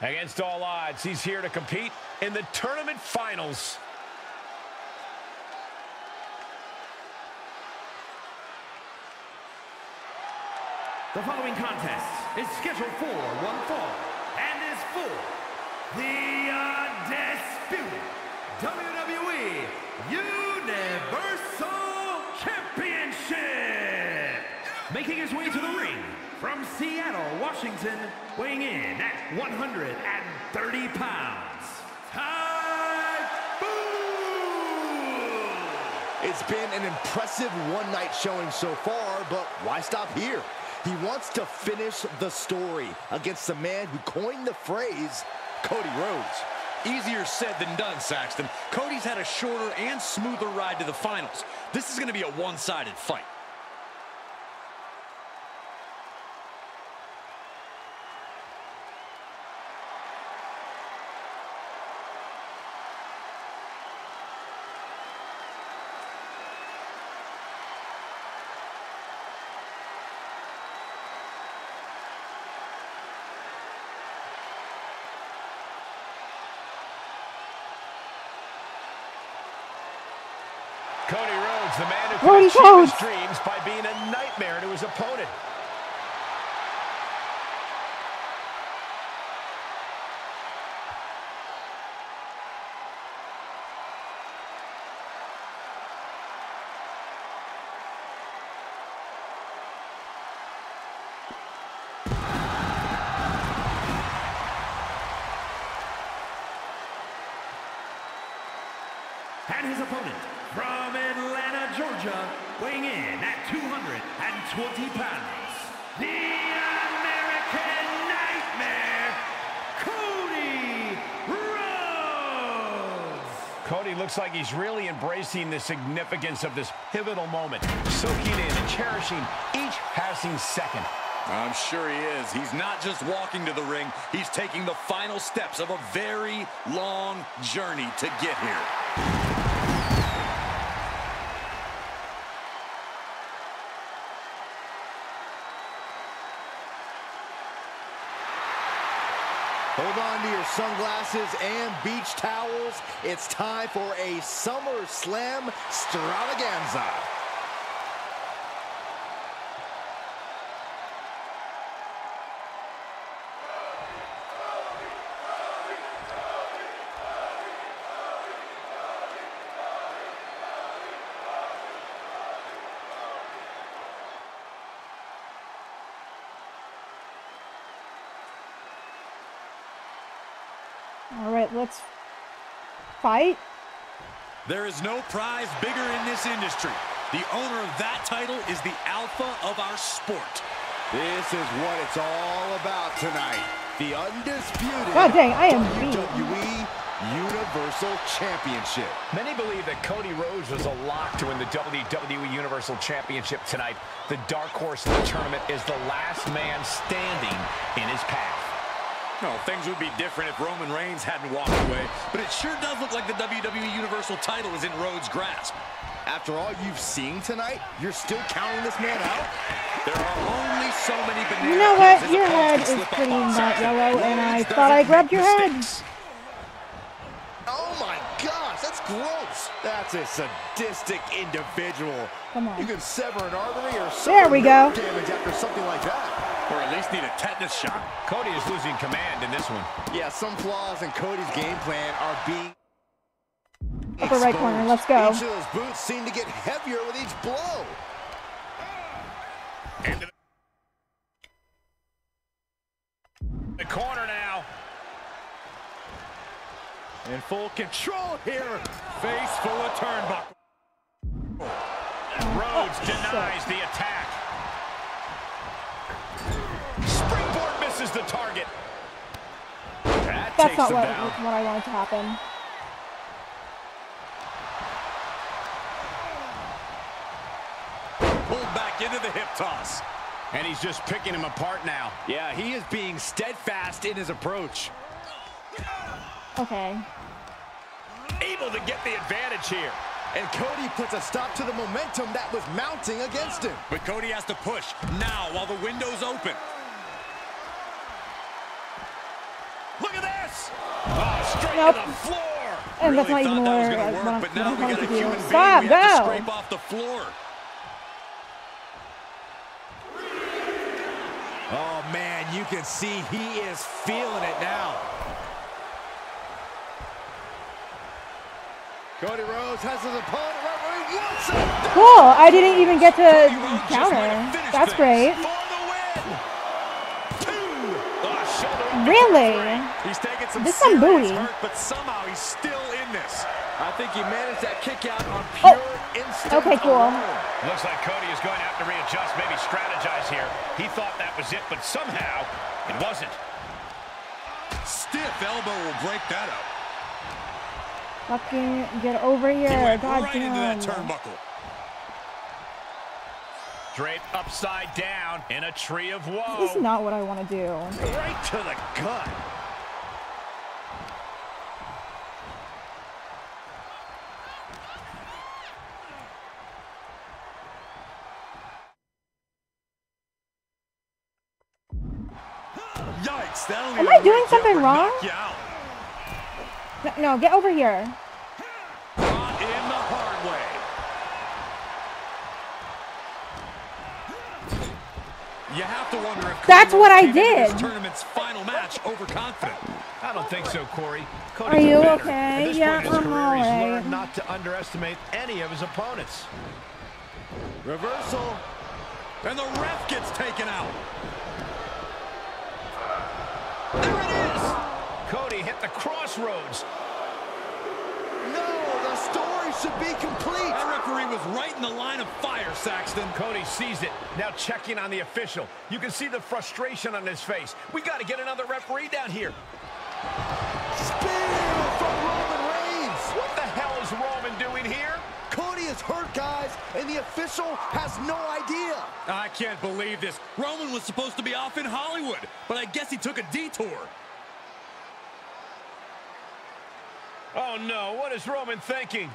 Against all odds, he's here to compete in the tournament finals. The following contest is scheduled for one fall and is for the Undisputed WWE Universal Championship. Making his way to the ring from Seattle, Washington, weighing in at 130 pounds. It's been an impressive one-night showing so far, but why stop here? He wants to finish the story against the man who coined the phrase, Cody Rhodes. Easier said than done, Saxton. Cody's had a shorter and smoother ride to the finals. This is going to be a one-sided fight. The man who can Cody achieve Rhodes. his dreams by being a nightmare to his opponent. 220 pounds, the American Nightmare, Cody Rhodes. Cody looks like he's really embracing the significance of this pivotal moment, soaking in and cherishing each passing second. I'm sure he is. He's not just walking to the ring, he's taking the final steps of a very long journey to get here. Hold on to your sunglasses and beach towels. It's time for a Summer Slam Stravaganza. All right, let's fight. There is no prize bigger in this industry. The owner of that title is the alpha of our sport. This is what it's all about tonight. The undisputed God dang, I am beat. WWE Universal Championship. Many believe that Cody Rhodes was a lock to win the WWE Universal Championship tonight. The dark horse of the tournament is the last man standing in his path. No, things would be different if Roman Reigns hadn't walked away, but it sure does look like the WWE Universal title is in Rhodes' grasp. After all you've seen tonight, you're still counting this man out? There are only so many banana You know what? Your head is can slip pretty not yellow, and I thought I grabbed make your head. Oh my gosh, that's gross. That's a sadistic individual. Come on. You can sever an artery or There we go. damage after something like that. Or at least need a tetanus shot. Cody is losing command in this one. Yeah, some flaws in Cody's game plan are being Upper right corner, let's go. Each of those boots seem to get heavier with each blow. Into the corner now. In full control here. Face full of turnbuckle. Rhodes oh, denies the attack. The target. That That's takes not what, what I wanted to happen. Pulled back into the hip toss. And he's just picking him apart now. Yeah, he is being steadfast in his approach. Okay. Able to get the advantage here. And Cody puts a stop to the momentum that was mounting against him. But Cody has to push now while the window's open. Look at this. Oh, straight Nope. to the floor. And that's not even thought that was where I work, but now we got a do. human being Stop, we have to go! scrape off the floor. Oh man, you can see he is feeling it now. Cody Rhodes has his opponent right where he wants him. Cool. I didn't even get to counter. might have finished That's great. For the win. Two. Oh, shoulder up Really? He's taking some This some booty. hurt, but somehow he's still in this. I think he managed that kick out on Oh. instinct. Okay, cool. alone. Looks like Cody is going to have to readjust, maybe strategize here. He thought that was it, but somehow it wasn't. Stiff elbow will break that up. Fucking get over He here. went God right into that turnbuckle. Draped upside down in a tree of woe. This is not what I want to do. Right to the gut. Yikes, Am I doing something wrong? knock you out. No, no, get over here. Caught in the hard way. You have to wonder if Cody That's what I did. This tournament's final match overconfident. I don't think so, Corey. Are Cody's a you okay? Yeah, point I'm alright. learned not to underestimate any of his opponents. Reversal. And the ref gets taken out. There it is! Cody hit the crossroads. No, the story should be complete. Our referee was right in the line of fire, Saxton. Cody sees it. Now checking on the official. You can see the frustration on his face. We got to get another referee down here. Spear from Roman Reigns. What the hell is Roman doing here? Cody is hurt, guys, and the official has no idea. I can't believe this. Roman was supposed to be off in Hollywood, but I guess he took a detour. Oh no, what is Roman thinking?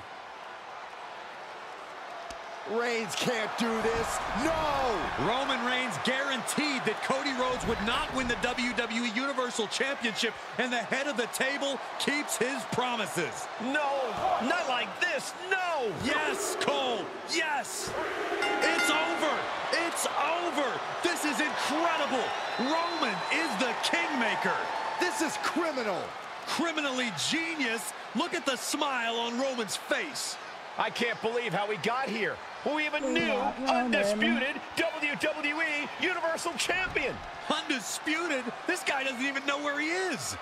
Reigns can't do this. No! Roman Reigns guaranteed that Cody Rhodes would not win the WWE Universal Championship, and the head of the table keeps his promises. No, not like this, no! Yes, Cole, yes! It's over! It's over! This is incredible! Roman is the kingmaker! This is criminal! Criminally genius! Look at the smile on Roman's face! I can't believe how we got here. We have a new, undisputed WWE Universal Champion. Undisputed? This guy doesn't even know where he is.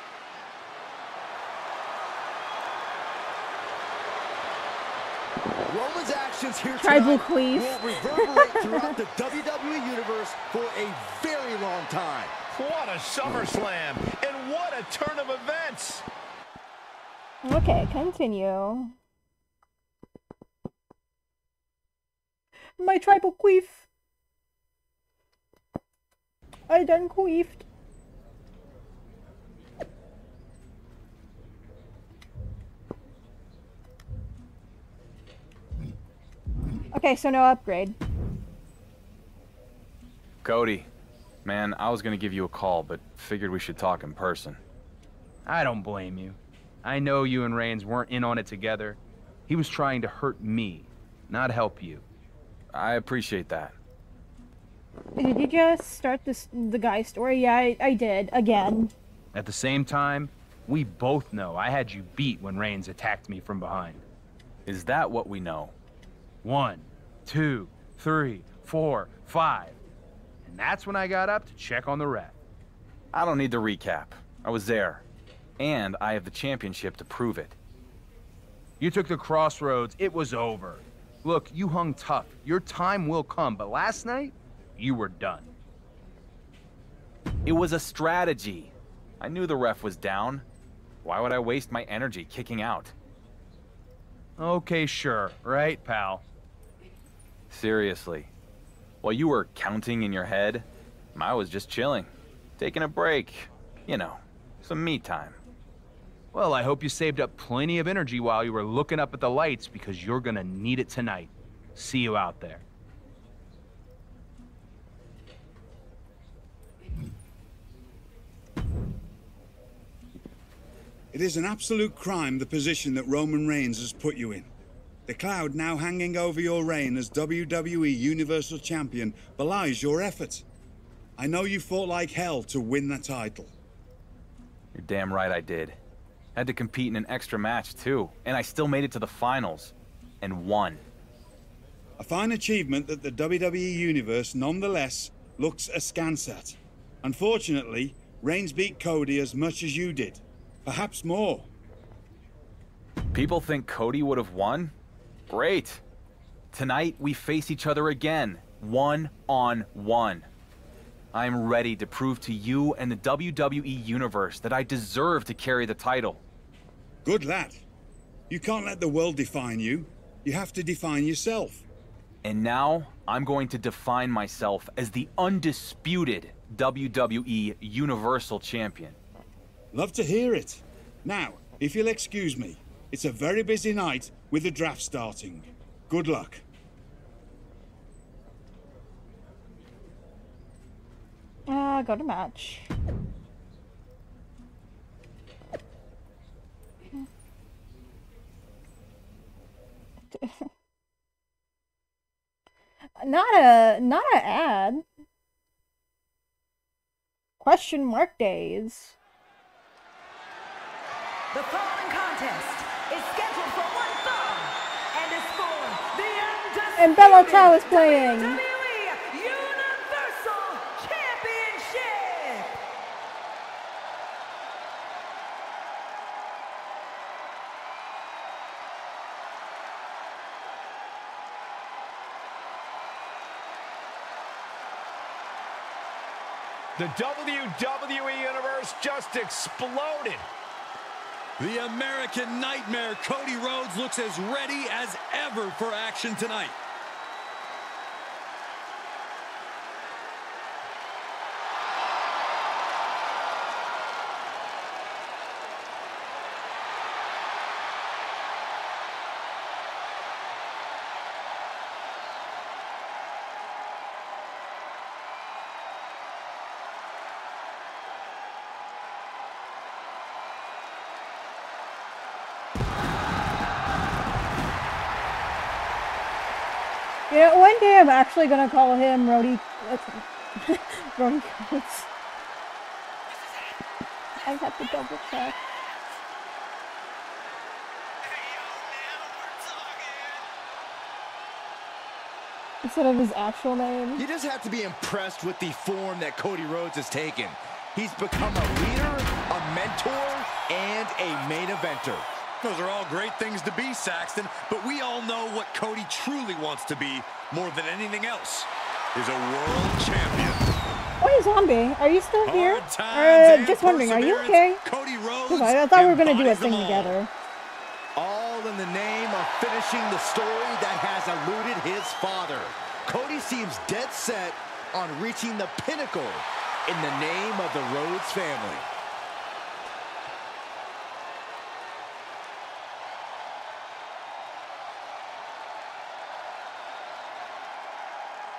Roman's actions here Tribal tonight will reverberate throughout the WWE Universe for a very long time. What a SummerSlam, and what a turn of events. Okay, continue. My tribal queef. I done queefed. Okay, so no upgrade. Cody, man, I was gonna give you a call, but figured we should talk in person. I don't blame you. I know you and Reigns weren't in on it together. He was trying to hurt me, not help you. I appreciate that. Did you just start this the guy story? Yeah, I, I did again. At the same time, we both know I had you beat when Reigns attacked me from behind. Is that what we know? One, two, three, four, five. And that's when I got up to check on the ref. I don't need to recap. I was there. And I have the championship to prove it. You took the crossroads, it was over. Look, you hung tough. Your time will come, but last night, you were done. It was a strategy. I knew the ref was down. Why would I waste my energy kicking out? Okay, sure. Right, pal? Seriously. While you were counting in your head, I was just chilling. Taking a break. You know, some me time. Well, I hope you saved up plenty of energy while you were looking up at the lights because you're gonna need it tonight. See you out there. It is an absolute crime the position that Roman Reigns has put you in. The cloud now hanging over your reign as WWE Universal Champion belies your effort. I know you fought like hell to win the title. You're damn right I did. Had to compete in an extra match, too. And I still made it to the finals. And won. A fine achievement that the WWE Universe nonetheless looks askance at. Unfortunately, Reigns beat Cody as much as you did. Perhaps more. People think Cody would have won? Great. Tonight, we face each other again. One on one. I'm ready to prove to you and the WWE Universe that I deserve to carry the title. Good lad. You can't let the world define you. You have to define yourself. And now, I'm going to define myself as the undisputed WWE Universal Champion. Love to hear it. Now, if you'll excuse me, it's a very busy night with the draft starting. Good luck. Uh, got a match. not a not a ad. Question mark days. The following contest is scheduled for one fall and is for the undisputed And Bella Ciao is playing. WWE Universal Championship. The WWE Universe just exploded. The American Nightmare, Cody Rhodes, looks as ready as ever for action tonight. One day I'm actually gonna call him Rody. Rody Coates. I have to double check. Instead of his actual name. You just have to be impressed with the form that Cody Rhodes has taken. He's become a leader, a mentor, and a main eventer. Those are all great things to be, Saxton, but we all know what Cody truly wants to be more than anything else is a world champion. Wait, zombie, are you still here? Uh, just wondering, are you okay? Cody Rhodes I, thought we were gonna do a thing all. together. All in the name of finishing the story that has eluded his father. Cody seems dead set on reaching the pinnacle in the name of the Rhodes family.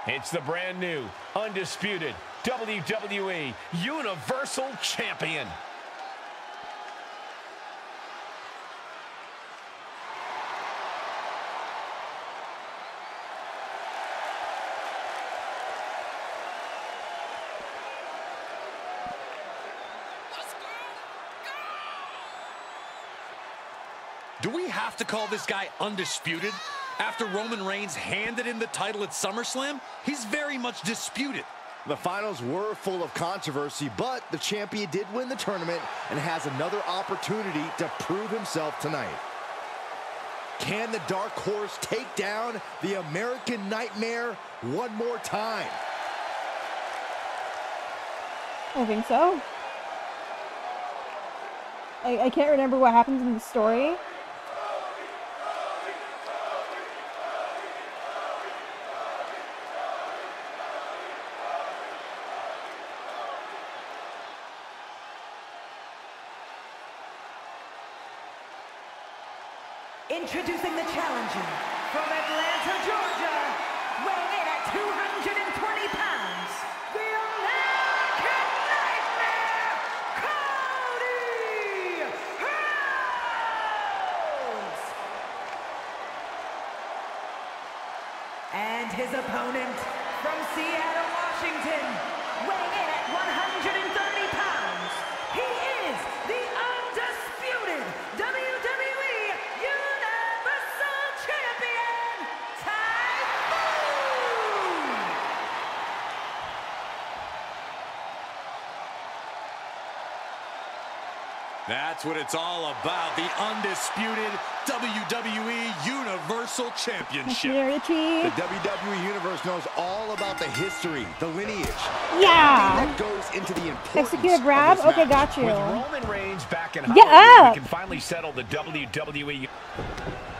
It's the brand new, undisputed WWE Universal Champion. Do we have to call this guy undisputed? After Roman Reigns handed him the title at SummerSlam, he's very much disputed. The finals were full of controversy, but the champion did win the tournament and has another opportunity to prove himself tonight. Can the Dark Horse take down the American Nightmare one more time? I think so. I, I can't remember what happens in the story. Introducing the challenger from Atlanta, Georgia, weighing in at 220 pounds, the American Nightmare, Cody Rhodes! And his opponent what it's all about, the undisputed WWE Universal Championship. Here, The WWE Universe knows all about the history, the lineage, Yeah. that goes into the importance Execute a of grab? Okay, match. got you. With Roman Reigns back in Get Hollywood, up! we can finally settle the WWE.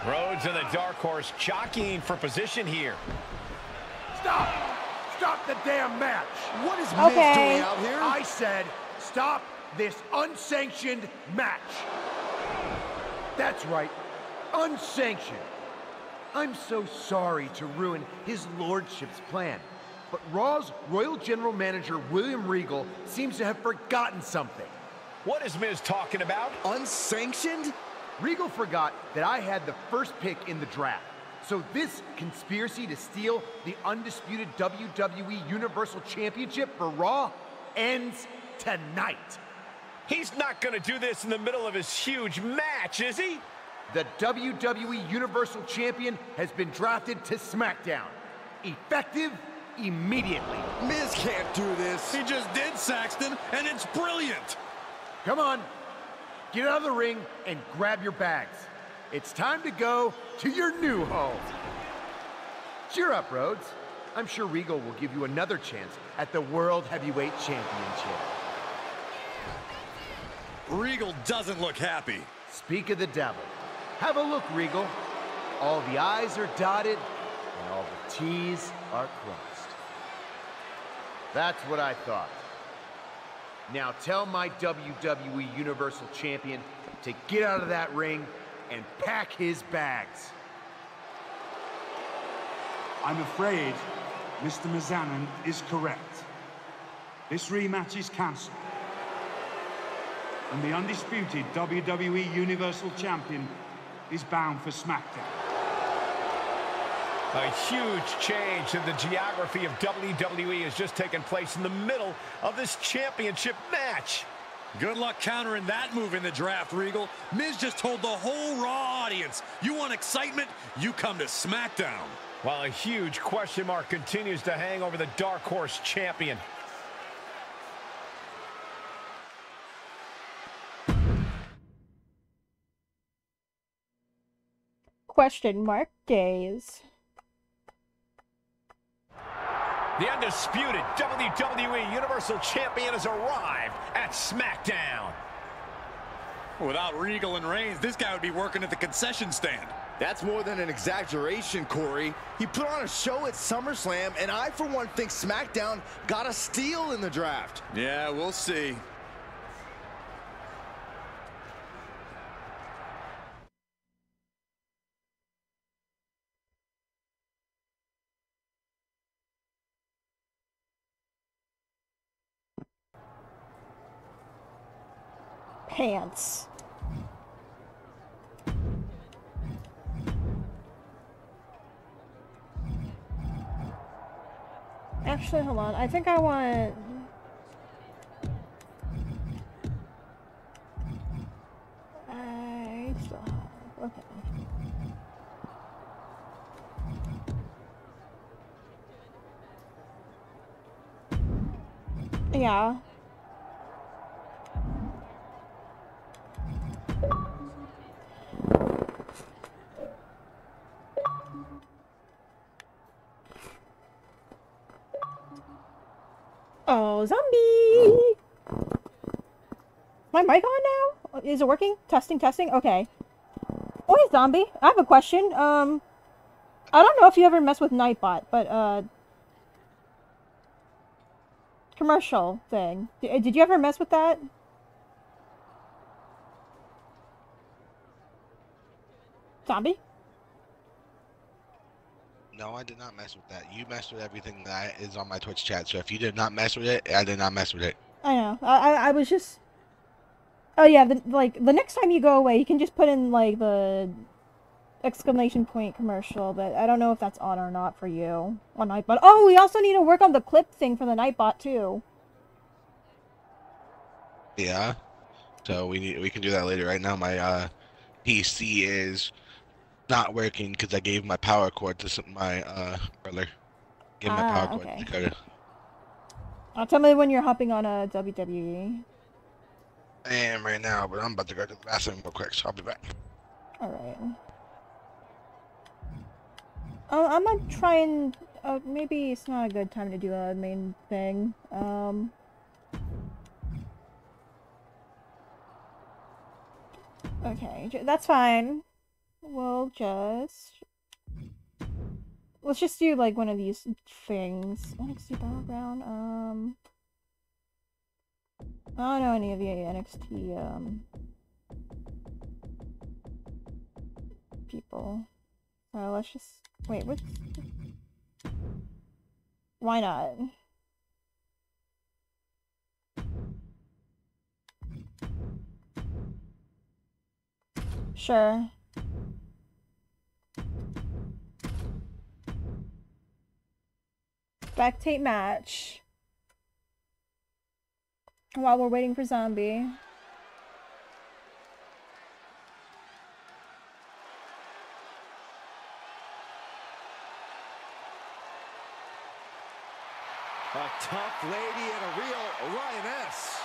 Rhodes and the Dark Horse jockeying for position here. Stop! Stop the damn match! What is Miz Okay. doing out here? I said, stop this unsanctioned match. That's right, unsanctioned. I'm so sorry to ruin his lordship's plan, but Raw's Royal General Manager William Regal seems to have forgotten something. What is Miz talking about? Unsanctioned? Regal forgot that I had the first pick in the draft. So this conspiracy to steal the undisputed WWE Universal Championship for Raw ends tonight. He's not going to do this in the middle of his huge match, is he? The WWE Universal Champion has been drafted to SmackDown. Effective immediately. Miz can't do this. He just did, Saxton, and it's brilliant. Come on, get out of the ring and grab your bags. It's time to go to your new home. Cheer up, Rhodes. I'm sure Regal will give you another chance at the World Heavyweight Championship. Regal doesn't look happy. Speak of the devil. Have a look, Regal. All the I's are dotted, and all the T's are crossed. That's what I thought. Now tell my WWE Universal Champion to get out of that ring and pack his bags. I'm afraid Mr. Mizanin is correct. This rematch is cancelled. And the undisputed WWE Universal Champion is bound for SmackDown. A huge change in the geography of WWE has just taken place in the middle of this championship match. Good luck countering that move in the draft, Regal. Miz just told the whole Raw audience, you want excitement? You come to SmackDown. While a huge question mark continues to hang over the Dark Horse champion. Question mark days. The undisputed WWE Universal Champion has arrived at SmackDown. Without Regal and Reigns, this guy would be working at the concession stand. That's more than an exaggeration, Corey. He put on a show at SummerSlam, and I, for one, think SmackDown got a steal in the draft. Yeah, we'll see. Pants. Actually, hold on. I think I want... I still have... Okay. Yeah. Oh, zombie! My mic on now? Is it working? Testing, testing? Okay. Oh, zombie. I have a question. Um, I don't know if you ever mess with Nightbot, but, uh... Commercial thing. D did you ever mess with that? Zombie? No, I did not mess with that. You messed with everything that is on my Twitch chat. So if you did not mess with it, I did not mess with it. I know. I I, I was just. Oh yeah, the, like the next time you go away, you can just put in like the exclamation point commercial. But I don't know if that's on or not for you on Nightbot. Oh, we also need to work on the clip thing for the Nightbot too. Yeah. So we need we can do that later. Right now, my uh, PC is not working because I gave my power cord to some, my uh brother. Gave my Ah, power cord okay. to Dakota. Uh, tell me when you're hopping on a WWE. I am right now, but I'm about to go to the bathroom real quick, so I'll be back. All right. Uh, I'm gonna try and uh, maybe it's not a good time to do a main thing. Um. Okay, that's fine. We'll just let's just do like one of these things. NXT Battleground. Um. I don't know any of the NXT um people. So let's just wait. What? Why not? Sure. Spectate match. While we're waiting for Zombie. A tough lady and a real lioness.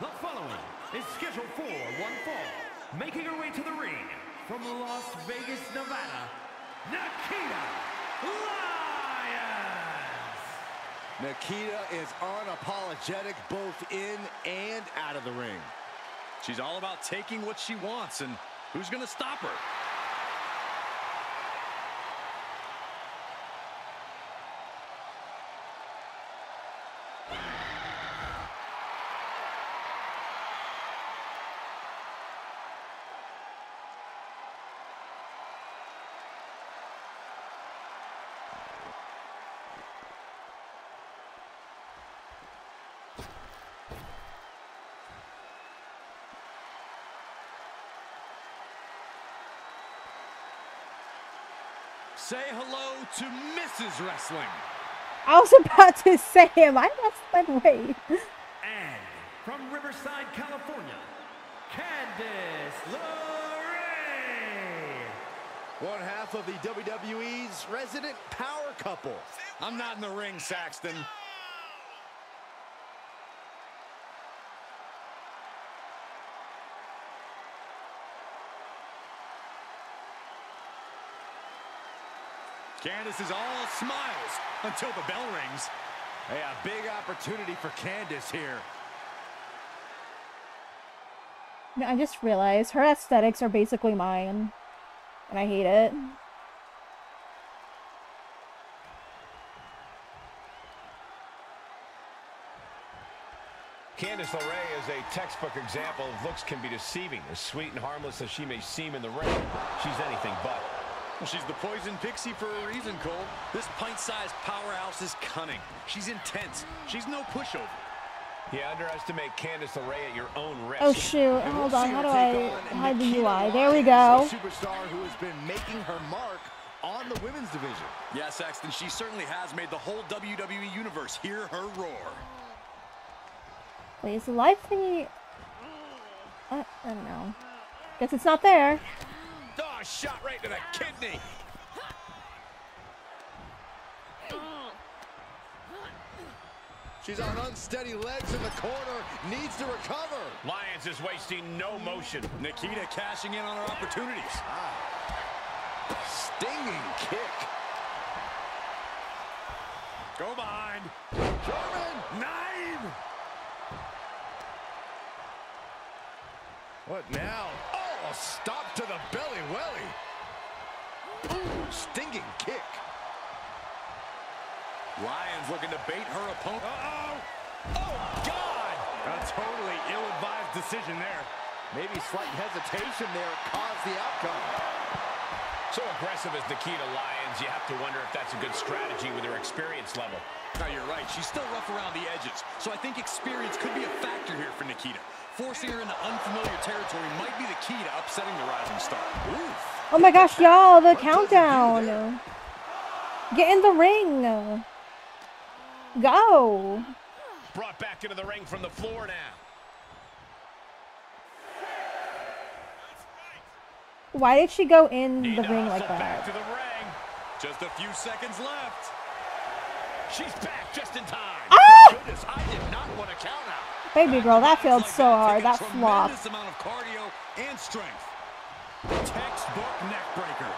The following is scheduled for one fall. Making her way to the ring from Las Vegas, Nevada, Nikita Lyons. Nikita is unapologetic both in and out of the ring. She's all about taking what she wants, and who's going to stop her? Say hello to Mrs. Wrestling. I was about to say him. I lost my way. And from Riverside, California, Candice LeRae. One half of the WWE's resident power couple. I'm not in the ring, Saxton. Candice is all smiles until the bell rings. Hey, a big opportunity for Candice here. I just realized her aesthetics are basically mine. And I hate it. Candice LeRae is a textbook example of looks can be deceiving. As sweet and harmless as she may seem in the ring, she's anything but. Well, she's the poison pixie for a reason, Cole. This pint-sized powerhouse is cunning. She's intense. She's no pushover. You underestimate Candice LeRae at your own risk. Oh shoot, And hold on, how do I hide the UI? There we go. superstar who has been making her mark on the women's division. Yeah, Saxton, she certainly has made the whole WWE Universe hear her roar. Wait, is the live thingy... Uh, I don't know. Guess it's not there. Oh, shot right to the kidney. She's on unsteady legs in the corner, needs to recover. Lyons is wasting no motion. Nikita cashing in on her opportunities. Stinging kick. Go behind. German. Nine. What now? Oh, a stop to the belly welly. Ooh, stinging kick. Lyons looking to bait her opponent. Uh-oh. Oh, God. A totally ill-advised decision there. Maybe slight hesitation there caused the outcome. So aggressive as Nikita Lyons, you have to wonder if that's a good strategy with her experience level. No, you're right. She's still rough around the edges. So I think experience could be a factor here for Nikita. Forcing her into unfamiliar territory might be the key to upsetting the rising star. Oof. Oh my gosh, y'all, the countdown. Get in the ring. Go. Brought back into the ring from the floor now. Why did she go in the ring like that? the ring. Just a few seconds left. She's back just in time. Ah! Goodness, I did not want to count out. Baby girl, that feels so hard. That Take a flop. Amount of cardio and strength. Textbook neck breaker.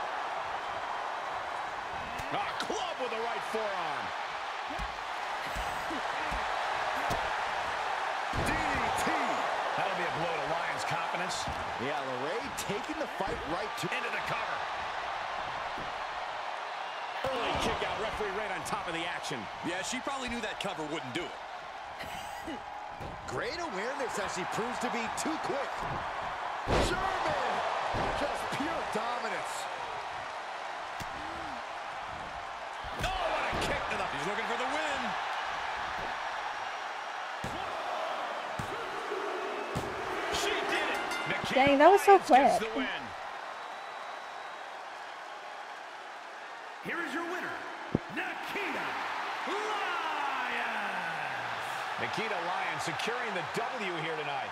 A club with the right forearm. DDT. That'll be a blow to Lyons' confidence. Yeah, LeRae taking the fight right to Into the cover. Early kick out. Referee right on top of the action. Yeah, she probably knew that cover wouldn't do it. great awareness as she proves to be too quick. German. Just pure dominance. Oh, what a kick to the... He's looking for the win. She did it. Dang, that was so quick. the win. Here is your winner, Nikita Lyons. Nikita Lyons securing the W here tonight.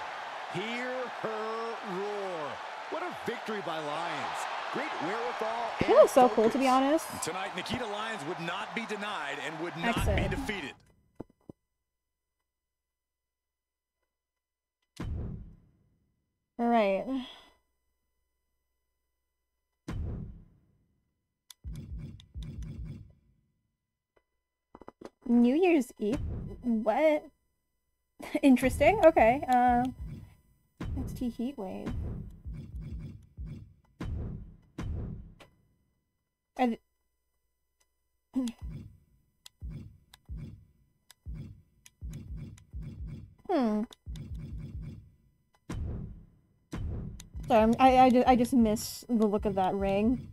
Hear her roar. What a victory by Lyons. Great wherewithal That and was so cool, to be honest. Tonight, Nikita Lyons would not be denied and would not Excellent. be defeated. Right. New Year's Eve? What? Interesting. Okay. Uh, NXT Heatwave. Are th- hmm. Sorry, I, I, I just miss the look of that ring.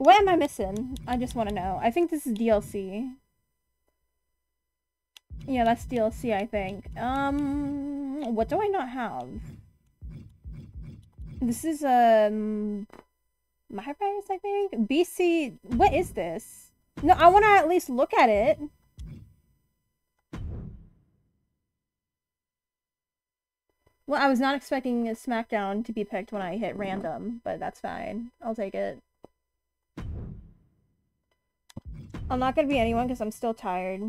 What am I missing? I just want to know. I think this is DLC. Yeah, that's DLC, I think. Um, what do I not have? This is, um, my race, I think? BC, what is this? No, I want to at least look at it. Well, I was not expecting a SmackDown to be picked when I hit random, but that's fine. I'll take it. I'm not gonna be anyone because I'm still tired.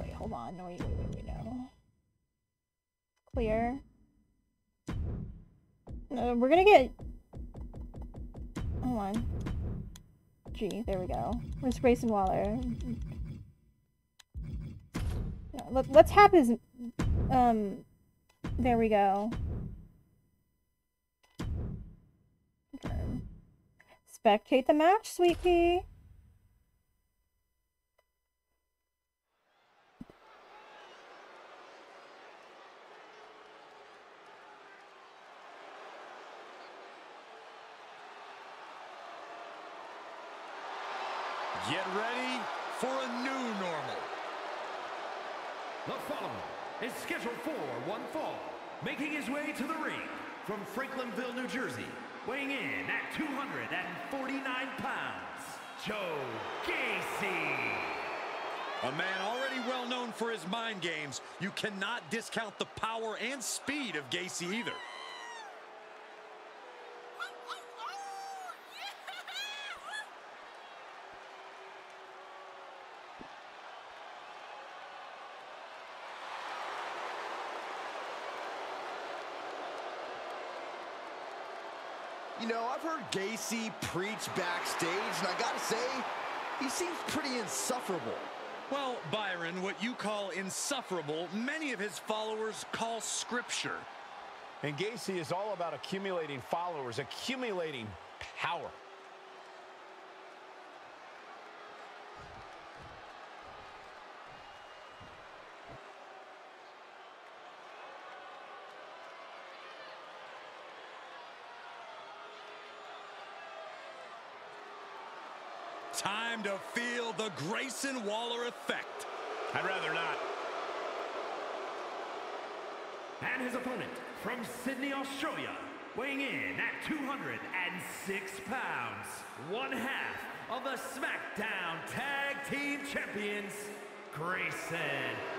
Wait, hold on. No, wait, wait, wait, no. Clear. No, we're gonna get... Hold on. G, there we go. Where's Grayson Waller? Let, let's have his... Um... There we go. Spectate the match, sweet pea. Get ready for a new normal. The following is scheduled for one fall, making his way to the ring from Franklinville, New Jersey, weighing in at 249 pounds, Joe Gacy. A man already well known for his mind games, you cannot discount the power and speed of Gacy either. I've heard Gacy preach backstage, and I gotta say, he seems pretty insufferable. Well, Byron, what you call insufferable, many of his followers call scripture. And Gacy is all about accumulating followers, accumulating power. Time to feel the Grayson Waller effect. I'd rather not. And his opponent from Sydney, Australia, weighing in at 206 pounds, one half of the SmackDown Tag Team Champions, Grayson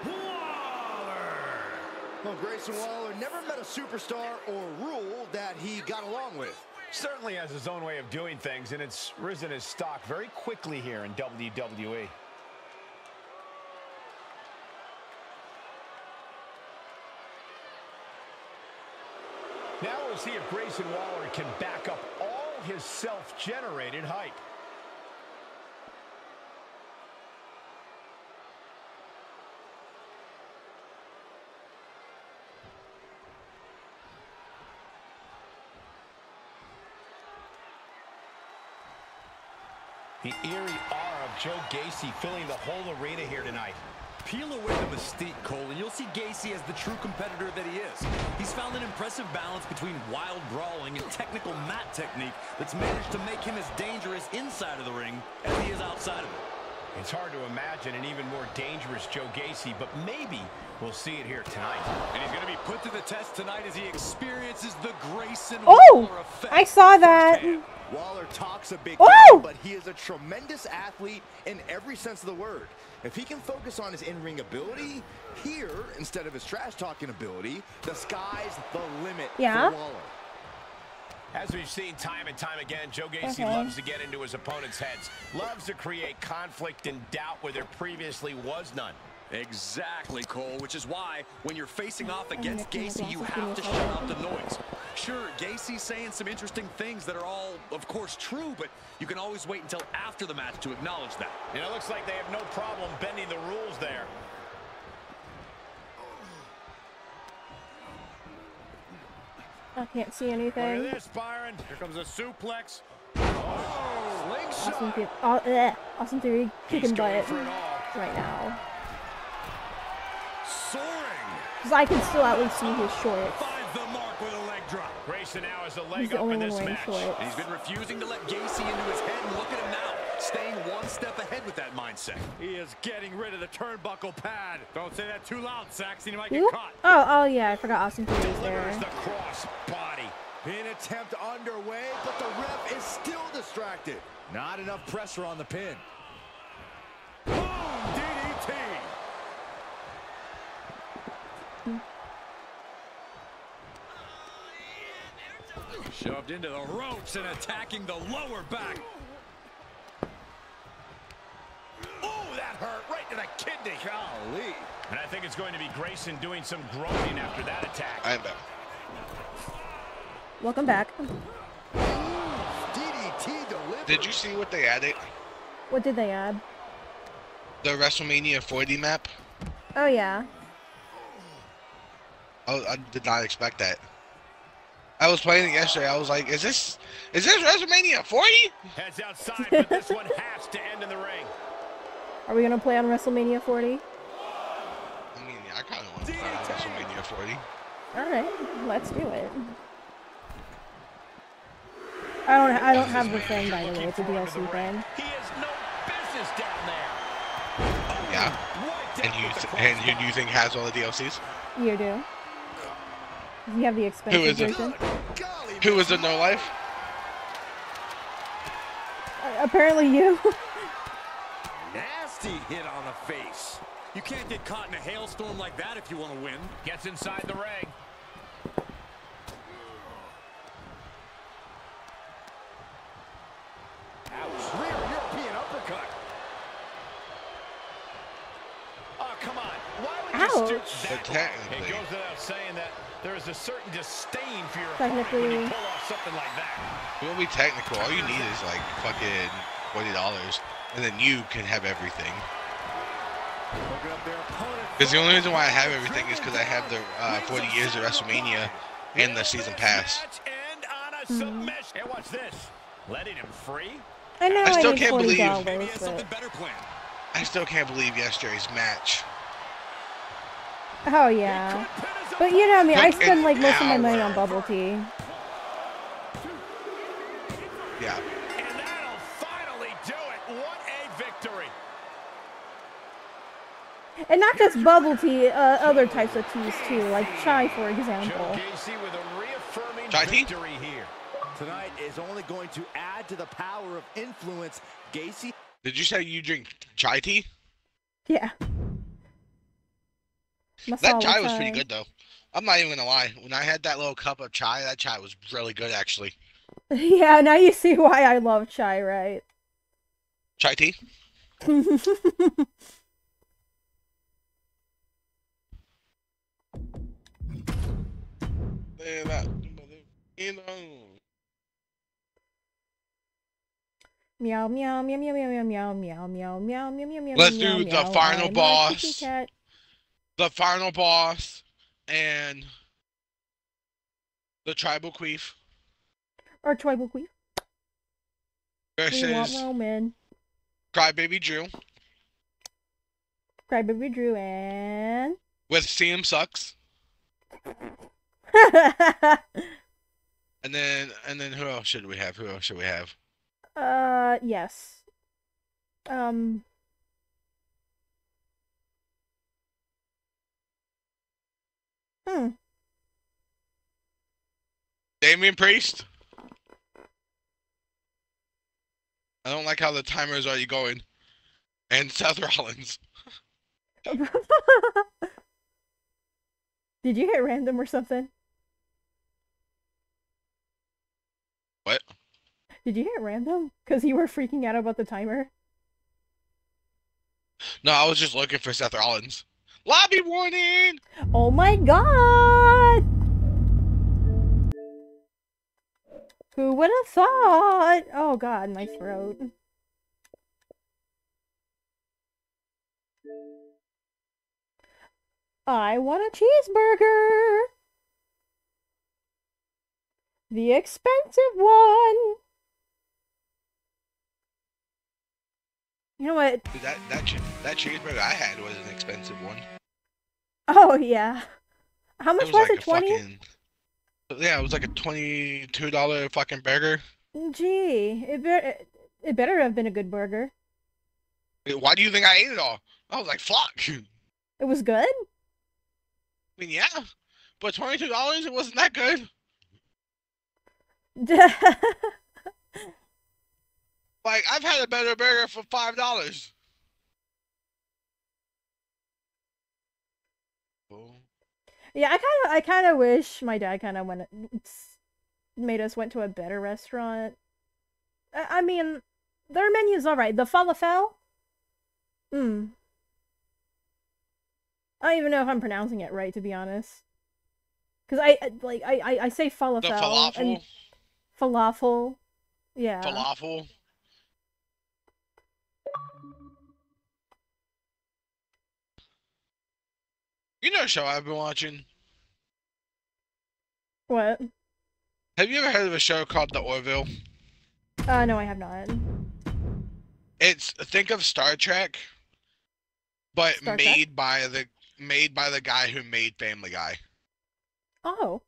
Waller. Well, Grayson Waller never met a superstar or rule that he got along with. Certainly has his own way of doing things, and it's risen his stock very quickly here in WWE. Now we'll see if Grayson Waller can back up all his self-generated hype. The eerie aura of Joe Gacy filling the whole arena here tonight. Peel away the mystique, Cole, and you'll see Gacy as the true competitor that he is. He's found an impressive balance between wild brawling and technical mat technique that's managed to make him as dangerous inside of the ring as he is outside of it. It's hard to imagine an even more dangerous Joe Gacy, but maybe we'll see it here tonight. And he's going to be put to the test tonight as he experiences the Grayson Oh! Waller effect. I saw that. Mm. Waller talks a big Oh! game, but he is a tremendous athlete in every sense of the word. If he can focus on his in-ring ability here instead of his trash-talking ability, the sky's the limit Yeah? for Waller. As we've seen time and time again, Joe Gacy Okay. loves to get into his opponent's heads. Loves to create conflict and doubt where there previously was none. Exactly, Cole, which is why when you're facing off against Gacy, you have to give me a shut out the noise. Sure, Gacy's saying some interesting things that are all, of course, true, but you can always wait until after the match to acknowledge that. And it looks like they have no problem bending the rules there. I can't see Look anything. at this, Byron. Here comes a suplex. Oh, eh, Austin Theory, oh, ugh. Austin Theory kicking going butt for it all. right now. Soaring. Because I can still at least see his shorts. Finds the mark a leg. Grayson now has a He's leg the up only in one this wearing match. shorts. He's been refusing to let Gacy into his head, and look at him now, staying one step ahead with that mindset. He is getting rid of the turnbuckle pad. Don't say that too loud, Saxton. He might Who? get caught. Oh, oh yeah, I forgot Austin Theory's Delivers there. the cross body. Pin attempt underway, but the ref is still distracted. Not enough pressure on the pin. Boom! DDT. Shoved into the ropes and attacking the lower back. Oh, that hurt right to the kidney. Golly. And I think it's going to be Grayson doing some groaning after that attack. I'm back. Welcome back. DDT delivered. Did you see what they added? What did they add? The WrestleMania 40 map? Oh yeah. I, I did not expect that. I was playing it yesterday. I was like, "Is this is this WrestleMania 40?" Heads outside, but this one has to end in the ring. Are we gonna play on WrestleMania 40? I mean, I kind of want to play on WrestleMania 40. All right, let's do it. I don't. I don't have the thing by the way. It's a DLC thing. He has no business down there. Yeah. And you and who do you think has all the DLCs? You do. You have the Who expensive is it? version. Who is the no life? Uh, apparently you. Nasty hit on the face. You can't get caught in a hailstorm like that if you want to win. Gets inside the ring. Ouch. Rear European uppercut. Oh, come on. Why would you stoop Ouch. that But technically- It goes without saying that there is a certain disdain for your opponent Technically- when you pull off something like that. It won't be technical. All you need is like fucking forty dollars, and then you can have everything. Because the only reason why I have everything is because I have the uh, 40 years of WrestleMania and the season pass. And on a submission. And watch this. Letting him free. I know I I, still need can't believe- dollars, Maybe he has something but. I still can't believe yesterday's match. oh yeah. But you know, I mean, I spend like most of my money on bubble tea. Yeah. And that'll finally do it. What a victory. And not just bubble tea, uh, other types of teas too, like chai, for example. Joe Gacy with a reaffirming Chai tea? here. Tonight is only going to add to the power of influence. Gacy Did you say you drink chai tea? Yeah. That Masala chai was pretty good though. I'm not even gonna lie. When I had that little cup of chai, that chai was really good actually. Yeah, now you see why I love chai, right? Chai tea? Eh, you know. Meow meow meow meow meow meow meow meow meow meow meow meow. Let's do the final boss. The final boss and the tribal queef Or tribal. We want versus Roman. Crybaby Drew Crybaby Drew and. with CM Sucks. And then and then who else should we have? Who else should we have? uh, yes. Um. Hmm. Damian Priest. I don't like how the timer is already going. And Seth Rollins. Did you hit random or something? Did you hit random? Because you were freaking out about the timer? No, I was just looking for Seth Rollins. Lobby warning! Oh my god! Who would have thought? Oh god, my throat. I want a cheeseburger! The expensive one! You know what? That that that cheeseburger I had was an expensive one. Oh, yeah. How much it was, like it? 20? yeah, it was like a twenty-two dollar fucking burger. Gee, it, be- it better have been a good burger. Why do you think I ate it all? I was like, fuck. It was good? I mean, yeah, but twenty-two dollars, it wasn't that good. Like, I've had a better burger for five dollars. Yeah, I kind of, I kind of wish my dad kind of went, made us went to a better restaurant. I, I mean, their menu's all right. The falafel, hmm. I don't even know if I'm pronouncing it right, to be honest. Cause I like I I, I say falafel. falafel? And falafel. Yeah. Falafel. You know a show I've been watching? What? Have you ever heard of a show called The Orville? Uh, no, I have not. It's think of Star Trek, but Star Trek? made by the made by the guy who made Family Guy. Oh.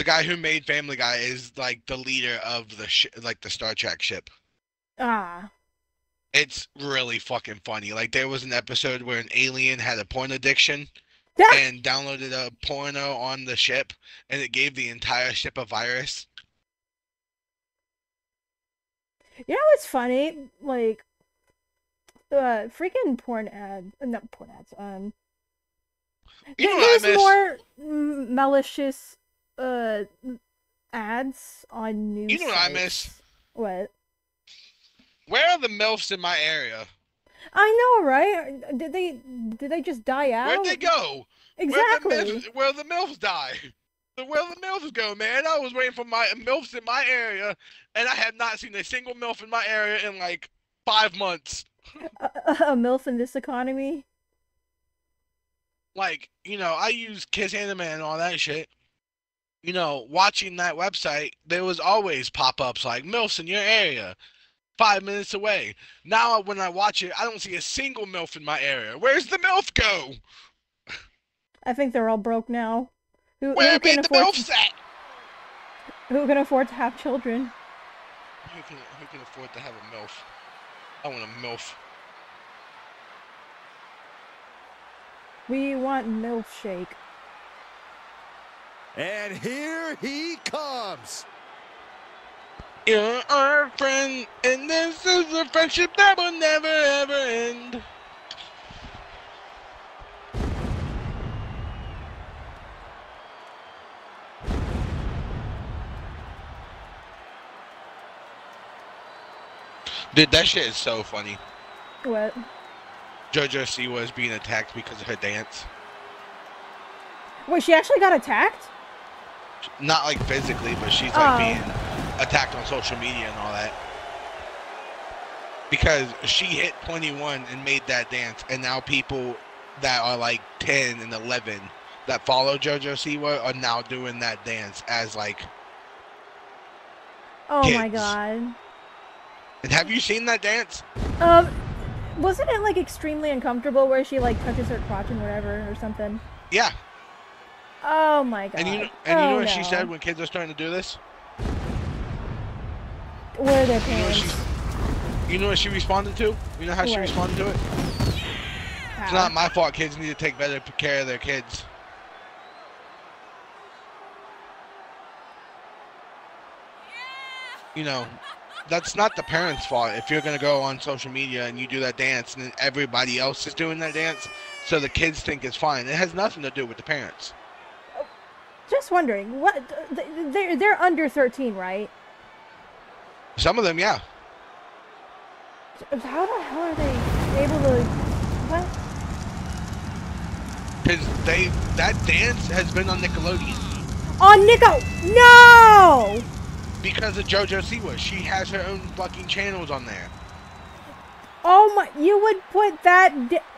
The guy who made Family Guy is like the leader of the sh- like the Star Trek ship. Ah. It's really fucking funny. Like there was an episode where an alien had a porn addiction and downloaded a porno on the ship and it gave the entire ship a virus. You know what's funny? Like, uh, freaking porn ad, not porn ads. Um, You know there's more malicious uh ads on news. You know what I miss? What? Where are the MILFs in my area? I know, right? Did they did they just die out? Where'd they go? Exactly. Where the MILFs, where the MILFs die? Where the MILFs go, man? I was waiting for my MILFs in my area, and I have not seen a single MILF in my area in like five months. A, a, a milf in this economy. Like, you know, I use Kiss Anime and all that shit. You know, watching that website, there was always pop-ups like MILFs in your area, five minutes away. Now, when I watch it, I don't see a single MILF in my area. Where's the MILF go? I think they're all broke now. Who, Where who can the afford MILFs to, at? who can afford to have children? Who can, who can afford to have a MILF? I want a MILF. We want milf shake. And here he comes. You're our friend, and this is a friendship that will never ever end. Dude, that shit is so funny. What? JoJo Siwa is being attacked because of her dance. Wait, she actually got attacked? Not like physically, but she's like Oh. being attacked on social media and all that. Because she hit 21 and made that dance, and now people that are like 10 and 11 that follow JoJo Siwa are now doing that dance as like. Oh my god. And have you seen that dance? Um, wasn't it like extremely uncomfortable where she like touches her crotch and whatever or something? Yeah. Oh my god. And you know, and you oh, know what she said when kids are starting to do this? Where are their You know what parents? she, you know what she responded to? You know how she responded to it? It's not my fault. Kids need to take better care of their kids. You know, that's not the parents' fault. If you're gonna go on social media and you do that dance, and then everybody else is doing that dance, so the kids think it's fine. It has nothing to do with the parents. Just wondering, what? They're they're under thirteen, right? Some of them, yeah. How the hell are they able to? What? Because they that dance has been on Nickelodeon On Nico! No! because of JoJo Siwa. She has her own fucking channels on there. Oh my! You would put that?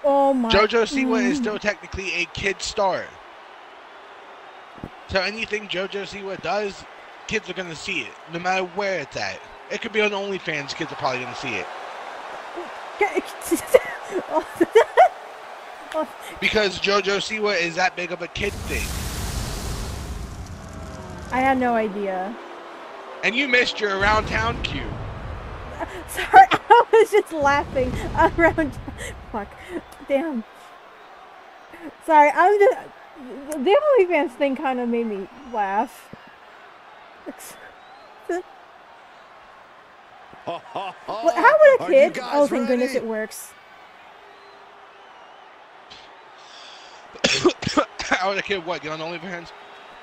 Oh my! JoJo Siwa is Mm. still technically a kid star. So anything JoJo Siwa does, kids are gonna see it, no matter where it's at. It could be on OnlyFans. Kids are probably gonna see it because JoJo Siwa is that big of a kid thing. I had no idea. And you missed your around town cue. Sorry, I was just laughing around. Fuck. Damn. Sorry, I'm just. The OnlyFans thing kind of made me laugh. Well, How would a kid? Oh, thank goodness it works. How would a kid what? Get on OnlyFans?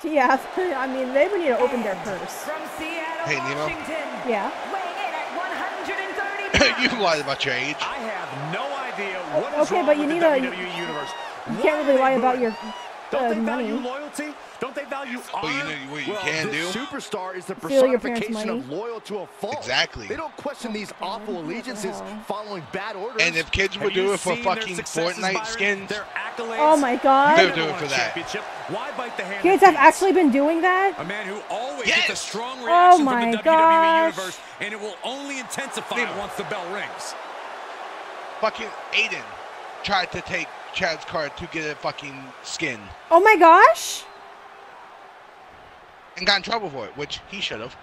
Yeah, I mean, they would need to open their purse. Hey, Nemo. Yeah. you lied about your age. I have no idea what is Okay, wrong but you with need the a- WWE universe. You can't really lie about your Don't they value money. loyalty? Don't they value Well, honor? you know what you Well, can this do. superstar is the Steal your parents' personification of loyal to a fault. Exactly. They don't question these awful allegiances following bad orders. And if kids would Have do it for seen their fucking successes, Fortnite Byron? skins, Oh my god. they'll do it for that. Why bite the hand Kids that have feeds? actually been doing that? A man who always Yes. gets a strong Oh reaction my from the WWE gosh. universe, and it will only intensify once the bell rings. Fucking Aiden tried to take Chad's card to get a fucking skin Oh my gosh. and got in trouble for it, which he should have.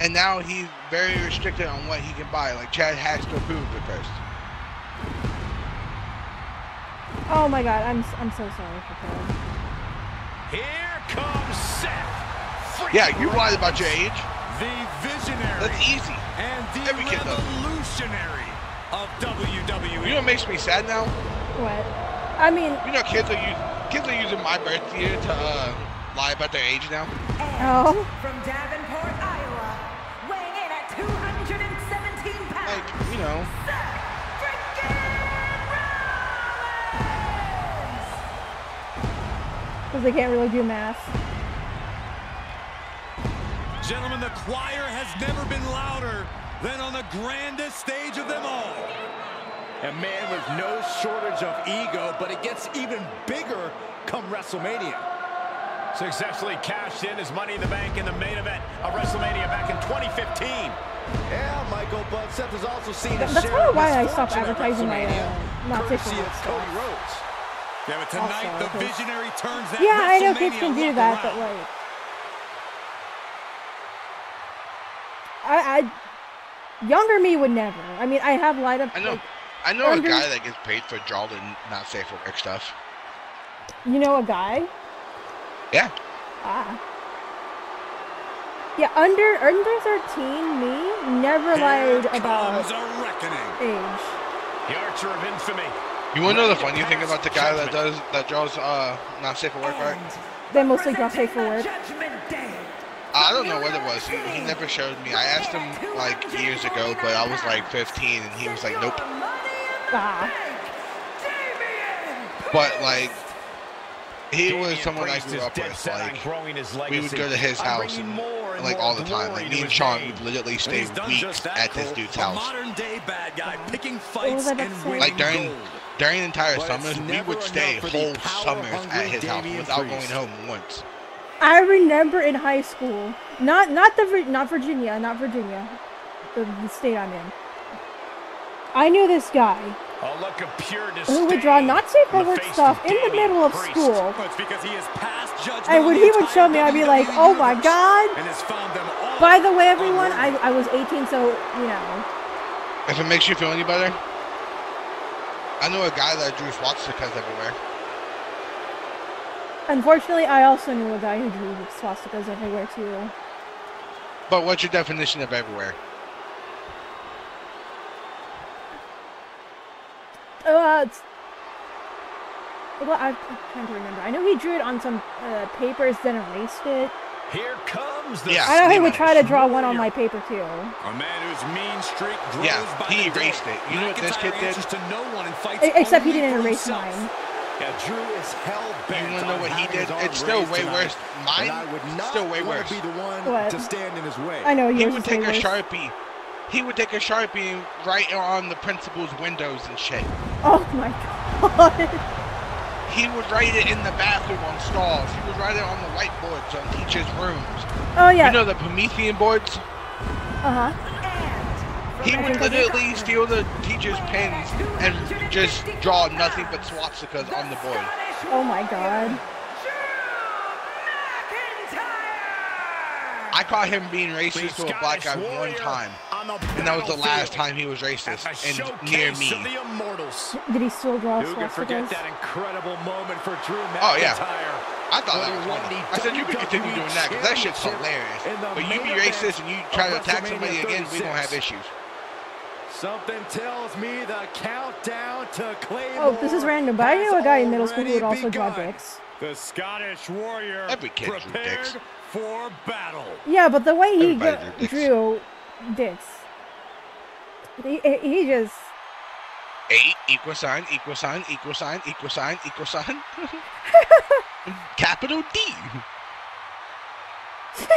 And now he's very restricted on what he can buy. Like Chad has to approve it first. Oh my god, I'm I'm so sorry for Chad. Here comes Seth. Yeah, you lied about your age. The visionary. That's easy. And the Every kid does. revolutionary of WWE. You know what makes me sad now? What? I mean, You know kids are using kids are using my birth year to uh, lie about their age now. oh. From Davenport, Iowa, weighing in at 217 pounds. Like, you know. Because they can't really do math. Gentlemen, the choir has never been louder than on the grandest stage of them all. A man with no shortage of ego, but it gets even bigger come WrestleMania. Successfully cashed in his Money in the Bank in the main event of WrestleMania back in 2015. Yeah, Michael, but Seth has also seen Th- his that's share kind of of why I stopped advertising my WrestleMania, uh, not courtesy safe for of work Cody stuff. Rhodes. Yeah, but tonight Also, the 'cause- visionary turns that Yeah, I know kids WrestleMania can do that, but like, I, I, younger me would never. I mean, I have light up. I know. Like, I know a guy that gets paid for drawing not safe for work stuff. you know, a guy. Yeah. Ah. Yeah, under under thirteen, me never lied about Comes a reckoning. age. The Archer of Infamy. You wanna know the funny thing about the guy that does that draws uh not safe for work right? They mostly draw safe for work. I don't know what it was. He, he never showed me. I asked him like years ago, but I was like 15, and he was like, "Nope." Ah. But like, he was someone I Priest grew is up with. Like, we would go to his house and like all the time. Like me and his Sean would literally stay weeks at this dude's house. modern day bad guy picking was fights I and about to say? winning Like during gold. during entire summers, we would stay enough for the whole summers at his house without going home once. I remember in high school, not not the not Virginia, not Virginia, the, the state I'm in. I knew this guy A look of pure who would draw disdain not safe for work stuff in the middle of Priest. school. Because he has passed And when he would show me, I'd be like, "Oh my god!" And has found them all By the way, everyone, I. I was 18, so you know. If it makes you feel any better, I know a guy that drew swastikas everywhere. Unfortunately, I also knew a guy who drew swastikas everywhere too. But what's your definition of everywhere? Uh, it's, well, I'm trying to remember. I know he drew it on some uh, papers, then erased it. Here comes the Yeah. I know he would try to draw one on my paper too. A man whose mean streak grows Yeah, by he the day. erased it. You know what this kid McIntyre did? to no one and fights Except he didn't erase himself. mine. Yeah, Drew is hell You bent wanna know on what he did? It's still way tonight, worse. Mine, I would not still way worse. be the one What? to stand in his way. I know He would take a worse. sharpie. He would take a sharpie and write on the principal's windows and shit. Oh my god. He would write it in the bathroom on stalls. He would write it on the whiteboards on teachers' rooms. Oh yeah. You know the Promethean boards? Uh huh. He would literally steal the teachers' pens and just draw nothing but swastikas on the board. Oh my god. I caught him being racist to a black guy one time, and that was the last time he was racist and near me. Did he still draw Who can forget swastikas? that incredible moment for Drew McIntyre? Oh yeah, I thought that was funny. I said you could continue doing that because that shit's hilarious. But you be racist and you try to attack somebody again, we gonna have issues. Something tells me the countdown to Claymore. Oh, this is random, but I knew a guy in middle school who would already also draw dicks. The Scottish warrior Every kid drew prepared dicks. for battle. Yeah, but the way he go- drew dicks. drew dicks, he, he just Eight equal sign equal sign equal sign equal sign equal sign. Capital D.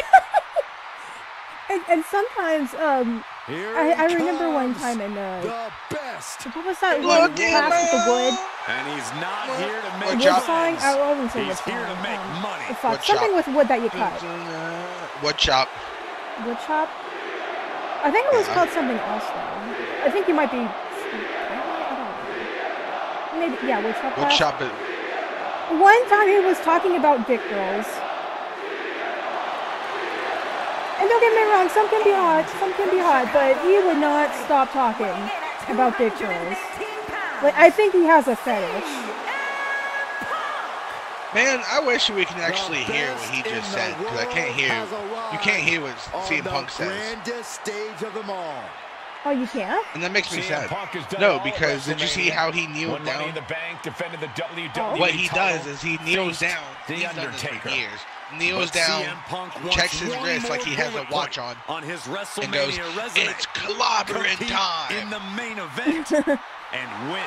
and, and sometimes um I, I remember one time in uh the best. what was that Look one at class with the wood And he's not here to What make wood song? I wasn't saying He's wood here to song. make money. fuck, Wood something shop. with wood that you cut. Wood chop. Wood chop. I think it was Yeah. called something else though. I think you might be. I don't know. Maybe yeah, wood chop. Wood class. chop it. One time he was talking about dick girls. And don't get me wrong, some can be hot, some can be hot, but he would not stop talking about dick girls. Like I think he has a fetish. Man, I wish we can actually hear what he just said because I can't hear. You can't hear what CM Punk says, stage of them all. Oh, you can't? and that makes me CM sad. Punk has done No, because did you see how he kneeled Won down? in the Bank, defended the WWE Oh. What he does is he kneels faced down. The He's done this for Undertaker. years. Kneels But down, Punk checks his wrist like he has a watch on, on his and WrestleMania goes, resume. "It's clobbering time." in the main event and win.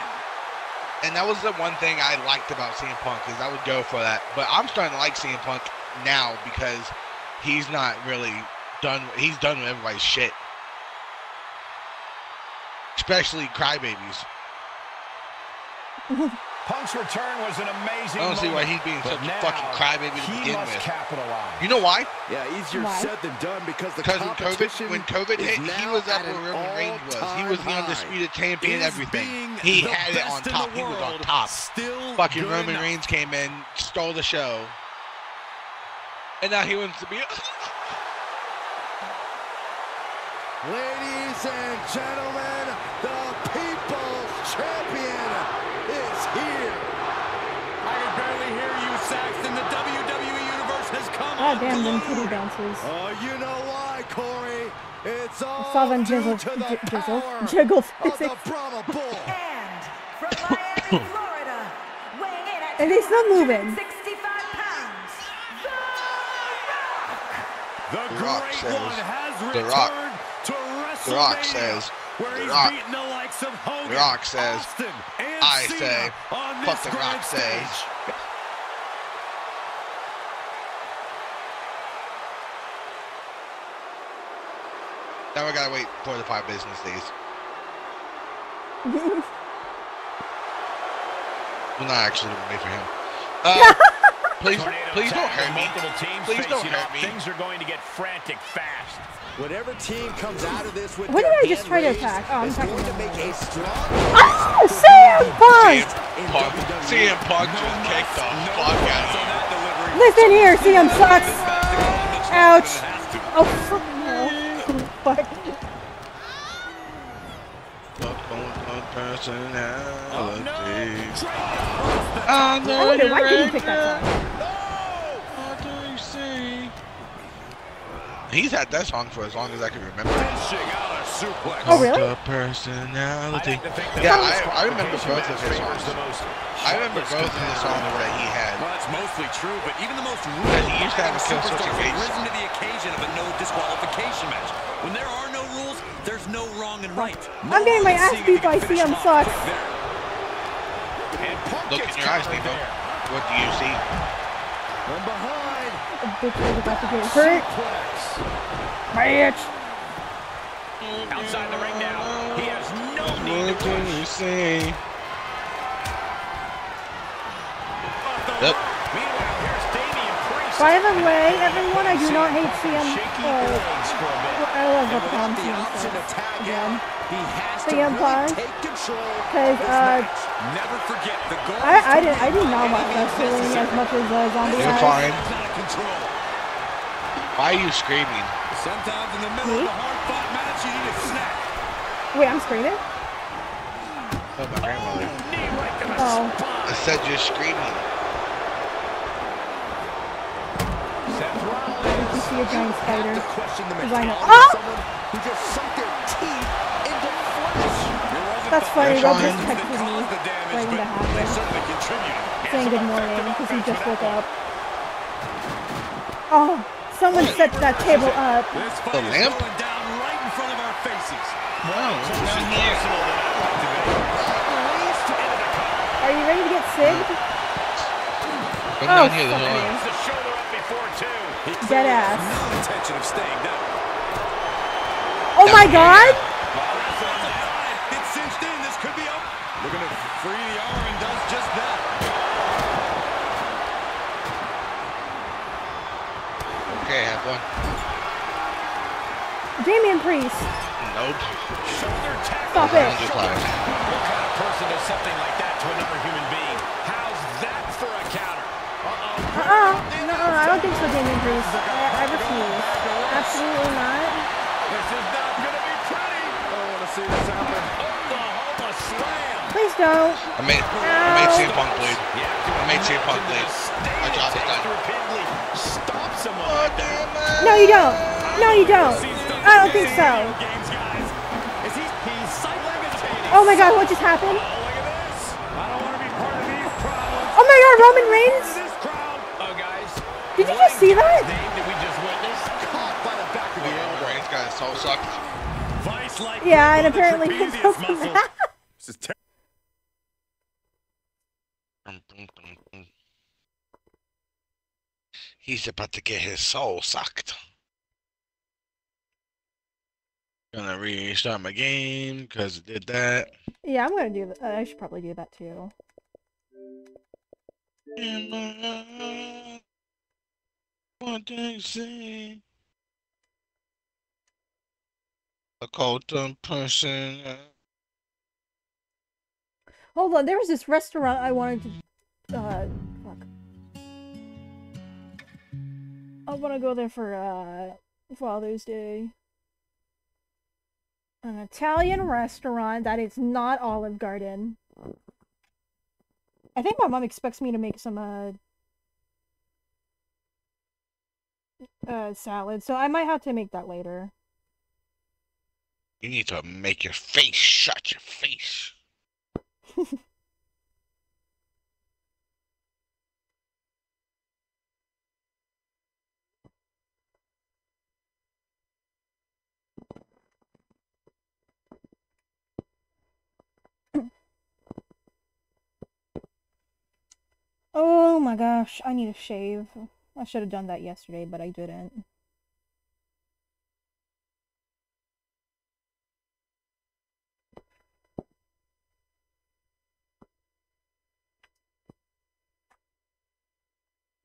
And that was the one thing I liked about CM Punk is I would go for that. But I'm starting to like CM Punk now because he's not really done. He's done with everybody's shit, especially crybabies. Punk's return was an amazing I don't see why he's being but such a fucking crybaby to he begin must with. capitalize. You know why? Yeah, easier Why? said than done because the Because when competition COVID, when COVID hit, he was up at where an Roman Reigns was. He was the undisputed champion, everything. He had it on top. He was on top. Still Fucking Roman enough. Reigns came in, stole the show, and now he wants to be. Ladies and gentlemen, the God damn them kitty dances. Oh, you know why, Corey? It's all Saw them due jizzle, to the j- jizzle, power jiggle of the physics. And from Miami, Florida, weighing in at And he's still moving. 265 pounds, The The Rock Great says- One has The Rock- to The Rock says. where The he's Rock- beaten the likes of Hogan, The Rock says. Austin, and I Cena say. on Fuck The grand Rock says. Now I gotta wait four to five business days. Well, not actually gonna wait for him. Uh, please, please don't hurt me. Please don't hurt me. Things are going to get frantic fast. Whatever team comes out of this with What their did I just hand try to attack? Oh, I'm is attacking going to make a strong Oh, CM Punk! CM Punk, CM Punk just kicked the fuck out of him. Listen here, CM sucks. Ouch. Oh, fuck no. Fuck. Fuck on my personality. I I wonder why did he pick that song? What see? He's had that song for as long as I can remember. Oh, really? Cult of personality. Yeah, I, I remember both of his songs. I remember both of the songs that he had. Well, that's mostly true, but even the most Because he used to have a kill switch superstars have risen to the occasion of a no disqualification match. When there are no rules, there's no wrong and right. I'm getting my ass beat by CM Sucks. Look in your eyes, Nico. What do you see? From behind. A bitch is about to get hurt. Bitch. Outside the ring now. He has no need What to can push. you say? Yep. By the way, everyone, I do not hate CM. Uh, I love the Tom CM Sucks. Again. CM Punk. Because, uh, Never forget the goal. I, I, did, I did not watch wrestling as much as uh, Zombie You're fine. Why are you screaming? Sometimes in the middle Me? of a hard-fought match, you need a snack. Wait, I'm screaming? Oh, my grandmother. Oh. I said you're screaming. Did see a giant spider? Because I know. Oh! who just sunk their teeth into flesh. That's funny. Rob just texted me waiting to happen. Saying good morning because he just woke up. Oh, someone set that table up. The lamp? Down right in front of our faces. Wow, what's down here? Are you ready to get sigged? Come Oh, down here, fuck there's a me. lamp. Dead ass. No intention of staying down. Oh my god! It's cinched in. This could be up. Looking to free the arm and does just that. Okay, have one. Damian Priest. Nope. Stop it. What kind of person does something like that to another human being? How's that for a counter? Uh-oh. Uh-uh. No, I don't think so, Damian Priest. I, I refuse. Absolutely not. This is not gonna be pretty. I want to see this happen. Oklahoma slam. Please don't. I made, I made CM Punk bleed. I made CM Punk bleed. My job is done. Repeatedly stop someone oh, like that. No, you don't. No, you don't. I don't think so. Games, guys. Is he? He's sight-levitating. Oh my god, what just happened? Oh, look at this. I don't want to be part of these problems. Oh my god, Roman Reigns? Soul sucked. Vice-like Yeah, and apparently his trapezius muscle- muscle. This is ter- He's about to get his soul sucked. Gonna restart my game because it did that. Yeah, I'm gonna do that. I should probably do that too. Uh, Do you say? A cult person. Hold on, there was this restaurant I wanted to. Uh, fuck. I want to go there for uh Father's Day. An Italian restaurant that is not Olive Garden. I think my mom expects me to make some uh uh salad, so I might have to make that later. You need to make your face shut your face. Oh my gosh, I need a shave. I should have done that yesterday, but I didn't.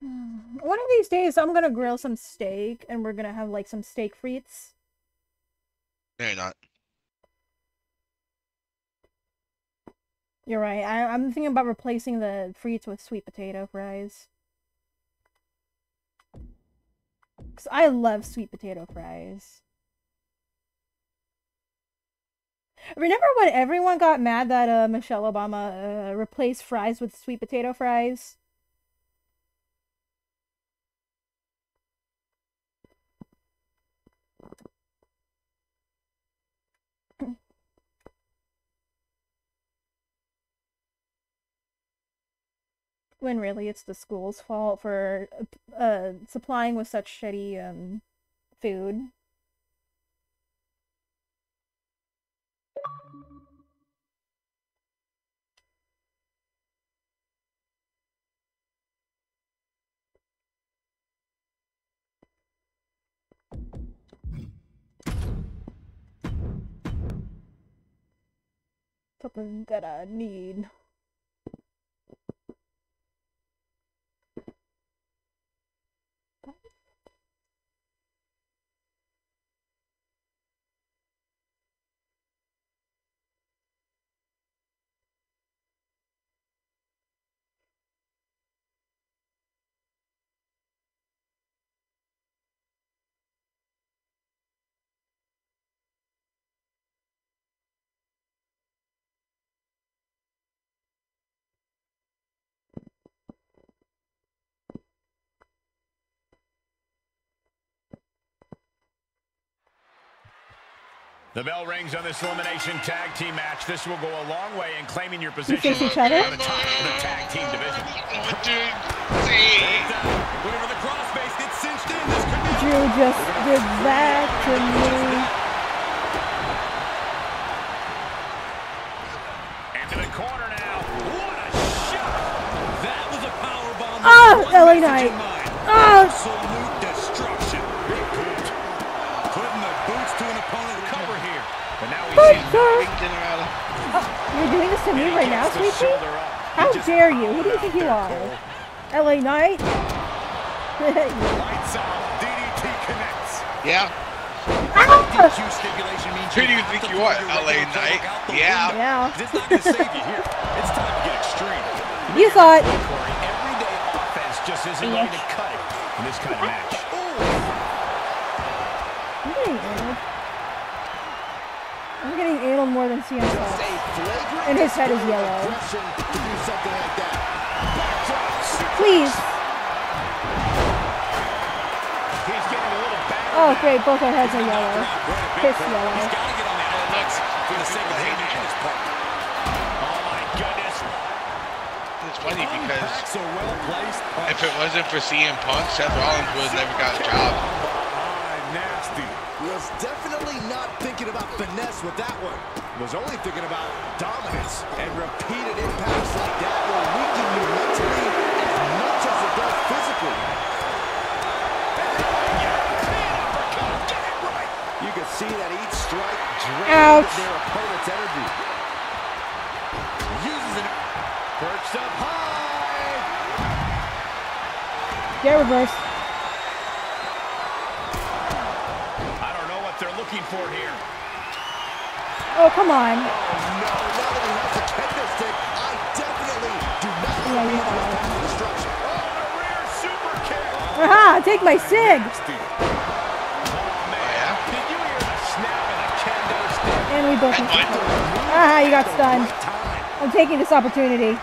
One of these days, I'm gonna grill some steak, and we're gonna have like some steak frites. No, you're not. You're right. I, I'm thinking about replacing the frites with sweet potato fries. Cause I love sweet potato fries. Remember when everyone got mad that uh, Michelle Obama uh, replaced fries with sweet potato fries? When really it's the school's fault for uh, supplying with such shitty um, food. Something that I need. The bell rings on this elimination tag team match. This will go a long way in claiming your position face at the top of the tag team division. Whenever the crossface gets cinched in, this could be Drew just did that to me. Into the corner now. What a shot! That was a power bomb. Ah, LA Knight. Ah, Absolute destruction. Big boot. Putting the boots to an opponent cover here. But now we But, see sir. General. you're doing this to me right now, sweetie? How dare you? Who do you think you are? LA Knight? Lights out. DDT connects. Yeah. DQ stipulation means Who do you think you are, LA Knight? Yeah. Yeah. It's not going to save you here. It's time to get extreme. You thought. Corey, everyday offense just isn't going to cut it in this kind of match. I'm getting anal. I'm getting anal more than CM Punk. And his head is yellow. Please. He's getting a little bad. Oh, great. Both our heads are yellow. Piss yellow. For the sake of him and his partner. Oh my goodness. It's funny because So well placed. if it wasn't for CM Punk, Seth Rollins would have never got a job. Nasty. Was definitely not thinking about finesse with that one. Was only thinking about dominance. And repeated impacts like that will weaken you mentally as much as it does physically. You can see that each strike drains their opponent's energy. Uses it. Perched up high. Get reversed. Hear the snap of the kendo stick? And we both. Aha, you got stunned. I'm taking this opportunity.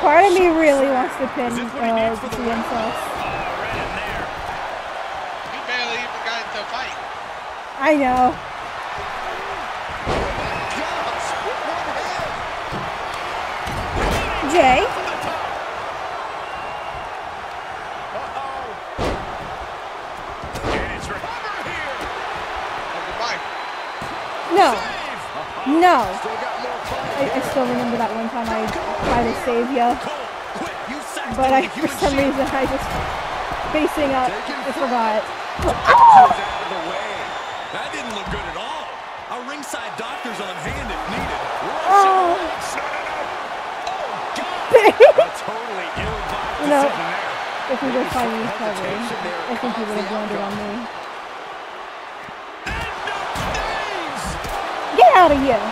Part of me really wants to pin uh, CM Punk. He barely even got into a fight. I know. Jay? Oh. No. No. I, I still remember that one time I tried to save you. But I, for some reason, I just facing up. I forgot. That ah! You know, if he were fighting each other, I think he would have landed on me. Get out of here!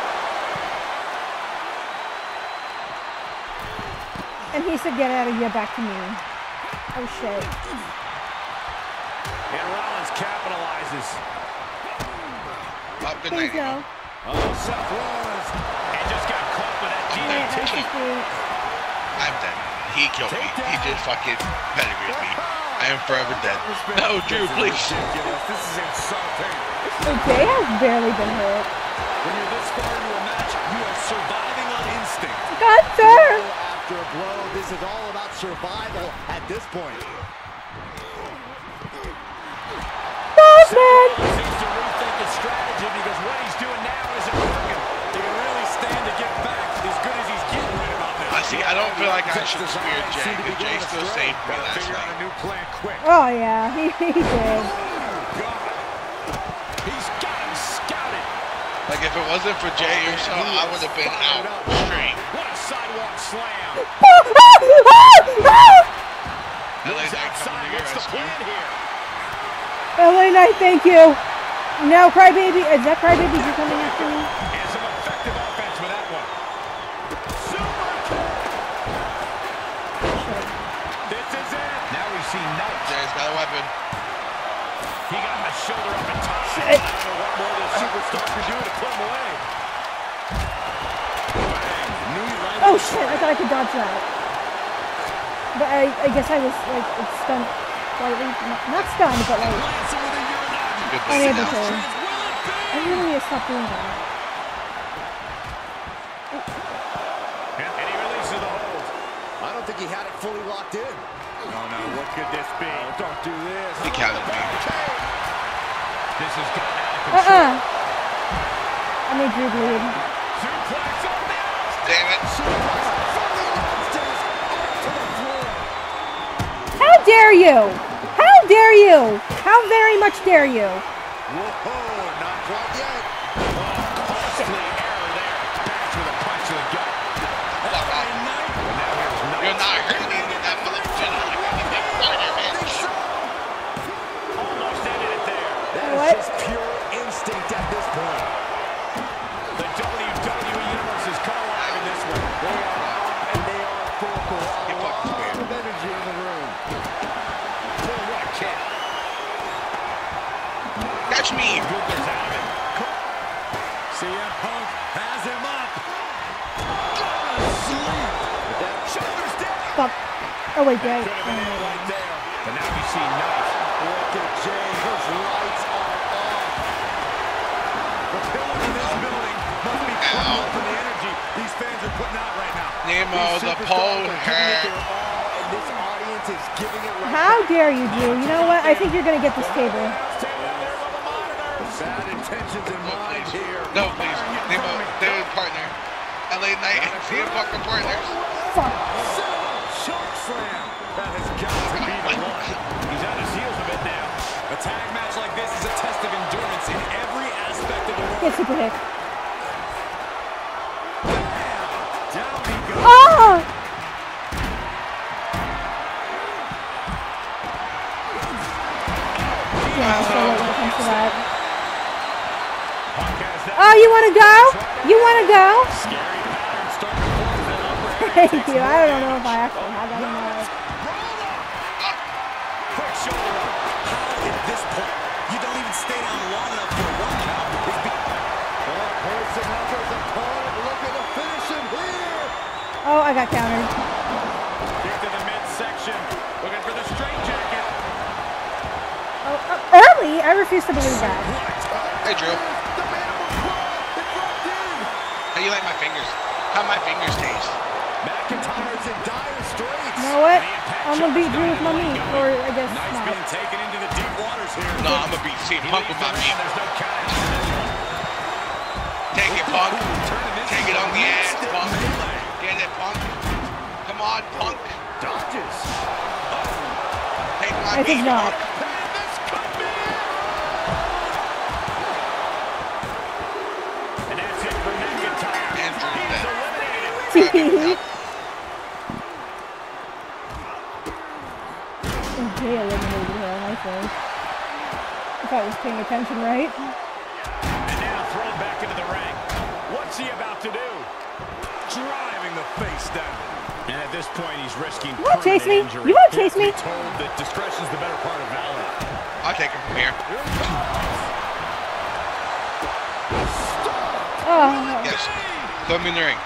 And he said, get out of here, back to me. Oh shit. And Rollins capitalizes. Oh, good Please night. no. Oh, Seth Rollins. And just got caught with that DDT. just do- I'm dead. He killed me. He just fucking pedigreed me. I am forever dead. No, Drew, please. This is insulting. Jay has barely been hit. When you're this far into a match, you are surviving on instinct. Gunther! After a blow, this is all about survival at this point. Bossman! Seems I don't feel like I should spear Jay, because Jay still saved me last Figure out night. a new plan quick. Oh yeah, he, he did. He's scouted. Like if it wasn't for Jay Uso, I would have been out straight. What a sidewalk slam. LA Knight coming to your rescue. LA Knight, thank you. Now Crybaby, is that Crybaby you coming after me? Jay's got a weapon. He got the shoulder up and top. Shit. I don't know what more this superstar can do to put him away. Oh shit, I thought I could dodge that. But I, I guess I was like stunned slightly. Not, not stunned, but like Good unable thing to. now. I really need to stop doing that. And he releases the hold. I don't think he had it fully locked in. Oh no, what could this be? Oh, don't do this. He counted me. This has gotten out of Uh-uh. control. I made Drew bleed. Suplex on. Damn it. How dare you? How dare you? How very much dare you? Whoa, Oh wait, Jay. Could have been right there. But now you see Knight. Look at Jay. His lights are off. The pillars in this building must be crumbling from the energy these fans are putting out right now. Nemo, the superstars pole are giving it hair. their all, and this audience is giving it right How dare you, Drew? You know what? I think you're gonna get this table. Bad intentions in No, mind please. here. No, please. Nemo, they're a partner. LA Knight and CM Punk are partners. Fuck. Aspect of. Get super hit. Down he goes. Oh! Yeah, so when it comes to that. Punk has that Oh, you go? You wanna go? pattern starting to upper Thank you. I don't know if I actually have that I got countered. Kick to the midsection. Looking for the straight jacket. Oh, uh, early? I refuse to believe that. Hey, Drew. How you like my fingers? How my fingers taste? McIntyre's in dire straits. You know what? I'm gonna beat Drew with my meat, or I guess Knight's not. being taken into the deep waters here. No, I'm gonna beat CM Punk with my meat. There's no counting. Take it, Punk. Take it on the ass, Punk. Get it, Punk. Come on, Punk. Dodges. Take my I think meat, not. Punk. And this could be it. And that's it for McIntyre. And Drew He's dead. eliminated. Jey eliminated her, I think. If I was paying attention right. And now thrown back into the ring. What's he about to do? Driving the face down. And at this point, he's risking You wanna chase me? injury. You wanna chase me? told that discretion's the better part of valor. I'll take him from here. Oh, Yes. Throw me in the ring.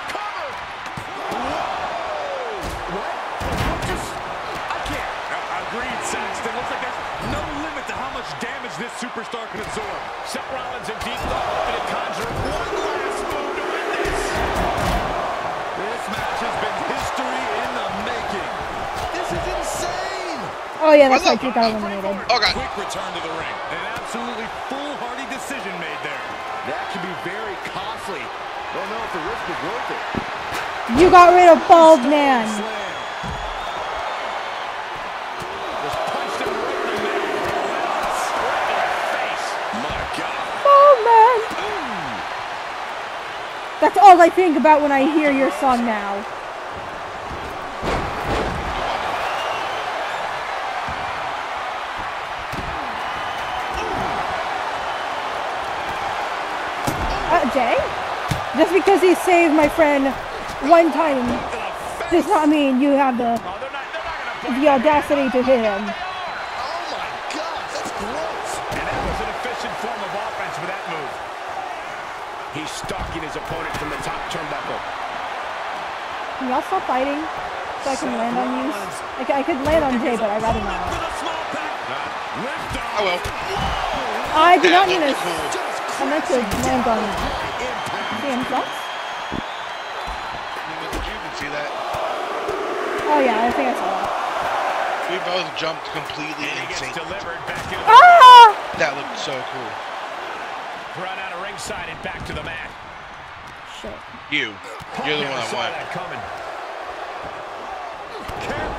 I can't. I- Agreed Byron Saxton. Looks like there's no limit to how much damage this superstar can absorb. Seth Rollins in deep thought, hoping to conjure one Oh yeah, that's right. You got eliminated. Okay. Quick return to the ring. An absolutely foolhardy decision made there. That can be very costly. Don't know if the risk is worth it. You got rid of Bald Man. Bald Man. That's all I think about when I hear your song now. Uh, Jey? Just because he saved my friend one time does not mean you have the the audacity to hit him. Oh my god that's gross and that was an efficient form of offense with that move. He's stalking his opponent from the top turnbuckle. Can y'all stop fighting so I can land on you? I could land on Jey, but I'd rather not. I will. I did not mean to. I meant to land on Damn Oh yeah, I think I saw that. We both jumped completely insane. Ah! That looked so cool. Run out of ringside and back to the mat. Shit. You. You're the one Never I saw that coming.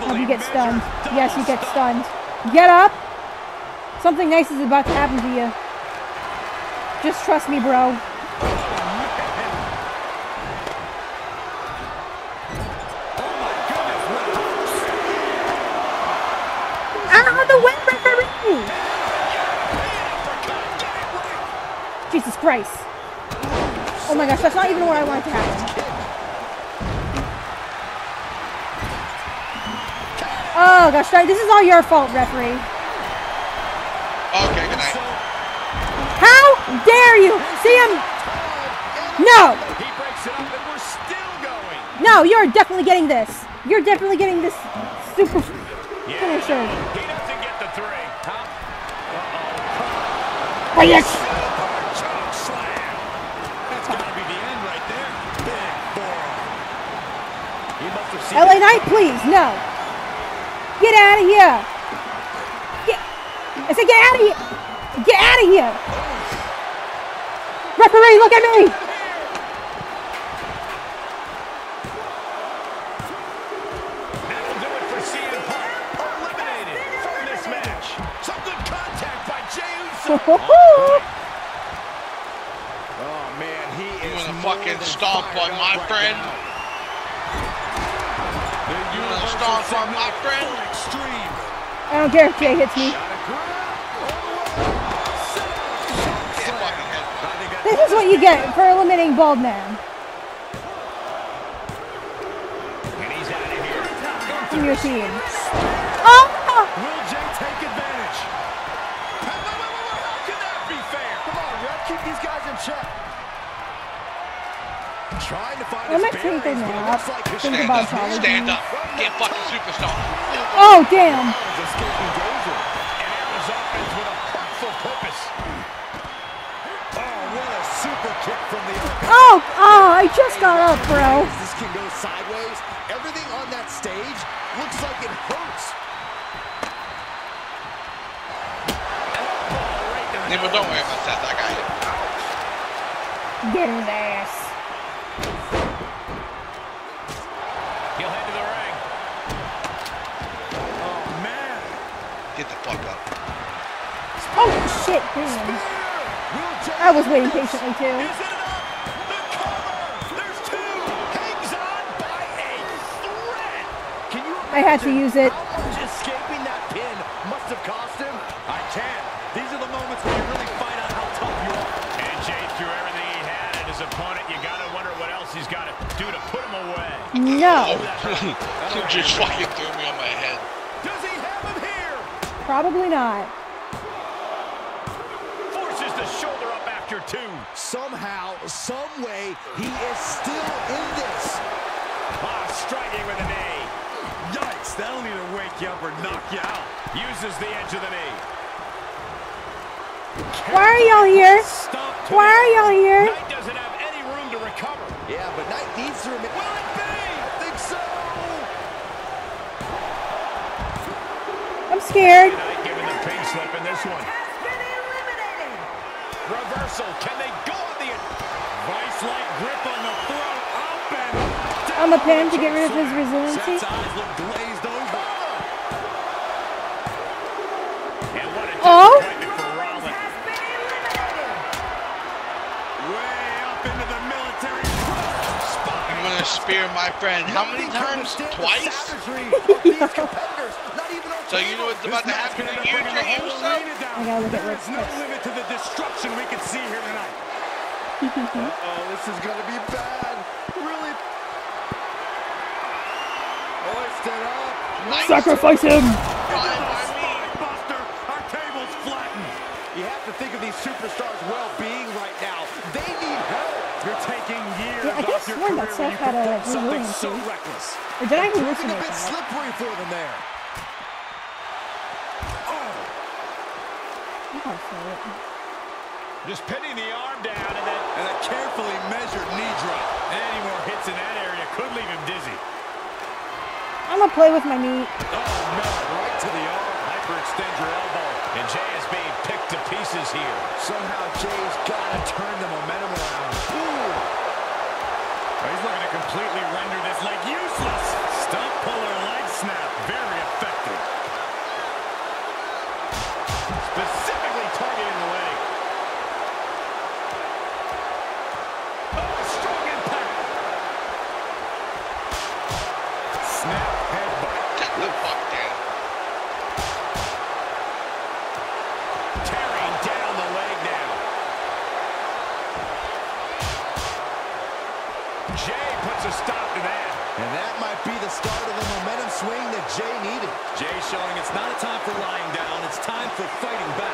Hope you get stunned. Yes, you get stunned. Get up! Something nice is about to happen to you. Just trust me, bro. Christ. Oh my gosh, that's not even what I wanted to happen. Oh gosh, this is all your fault, referee. Okay, good night. How dare you? See him? No! He breaks it up and we're still going. No, you're definitely getting this. You're definitely getting this super finisher. He doesn't get the three. Oh, yes! Choke slam. That's got to be the end right there. Big forearm. He must have seen LA Knight, please, no. Get out of here. Get, I said get out of here. Get out of here. Referee, look at me. That'll do it for CM Punk. Eliminated from this match. Some good contact by Jey Uso. Oh man, he You is wanna fucking stomp fired on my friend? now. You wanna my friend? I don't care if Jey hits me. Can't fucking head. This is what you get for eliminating Bald Man And he's out of here. from your team. Oh! Will Jey take advantage? How can that be fair? Come on, Rep, keep these guys in check. Trying to find I'm his not taking bearings, but it looks like his Think Stand about up. Charlie. Stand up. Get fucking superstar. Oh, damn. is escaping danger. And Aaron's offense with a hurtful purpose. Oh, what a super kick from the. Oh, oh, I just got up, bro. This can go sideways. Everything on that stage looks like it hurts. Yeah, but don't worry about Seth. I got you. Get his ass. He'll head to the ring. Oh, man. Get the fuck up. Oh, shit, damn. I was waiting patiently, too. Is it enough? The cover. There's two. Hangs on by a thread. Can you I had to use it. escaping that pin must have cost him? I can. These are the moments where you really find out how tough you are. And Jey threw everything he had at his opponent. You gotta wonder what else he's got to do to put him away. No, you just fucking threw me on my head. Does he have him here? probably not. Some way, he is still in this. Ah, striking with an a knee. Yikes, that'll either wake you up or knock you out. Uses the edge of the knee. Why are y'all here? Why are y'all here? Knight doesn't have any room to recover. Yeah, but Knight needs to remain. Will it be? I think so. I'm scared. Knight giving the pink slip in this one. Reversal. Can they go on the Vice-like grip on the throat. Up and I'm a pin to get rid of his resiliency. Seth's eyes look glazed over. And what a Oh. disappointment for Rollins. Way up into the military I'm gonna spear my friend. How many times? Twice? So you know what's about to happen to you, Jey Uso? I gotta look at Rick's There's no limit to the destruction we can see here tonight. Uh-oh, this is gonna be bad. Really. Hoisted up. Sacrifice him. Buster, our table's flattened. You have to think of these superstars' well-being right now. They need help. You're taking years Yeah, I could have off your sworn career that Seth you had a perform something resiliency. so reckless. Or did I Proving a hallucinate bit that? slippery for them there. I thought so. Just pinning the arm down and then And a carefully measured knee drop. any more hits in that area could leave him dizzy. I'm gonna play with my meat. Oh no, right to the arm. Hyperextend your elbow. And Jey is being picked to pieces here. Somehow Jey's got to turn the momentum around. Ooh. He's looking to completely render this leg useless. Stump puller leg snap. Very showing it's not a time for lying down, it's time for fighting back.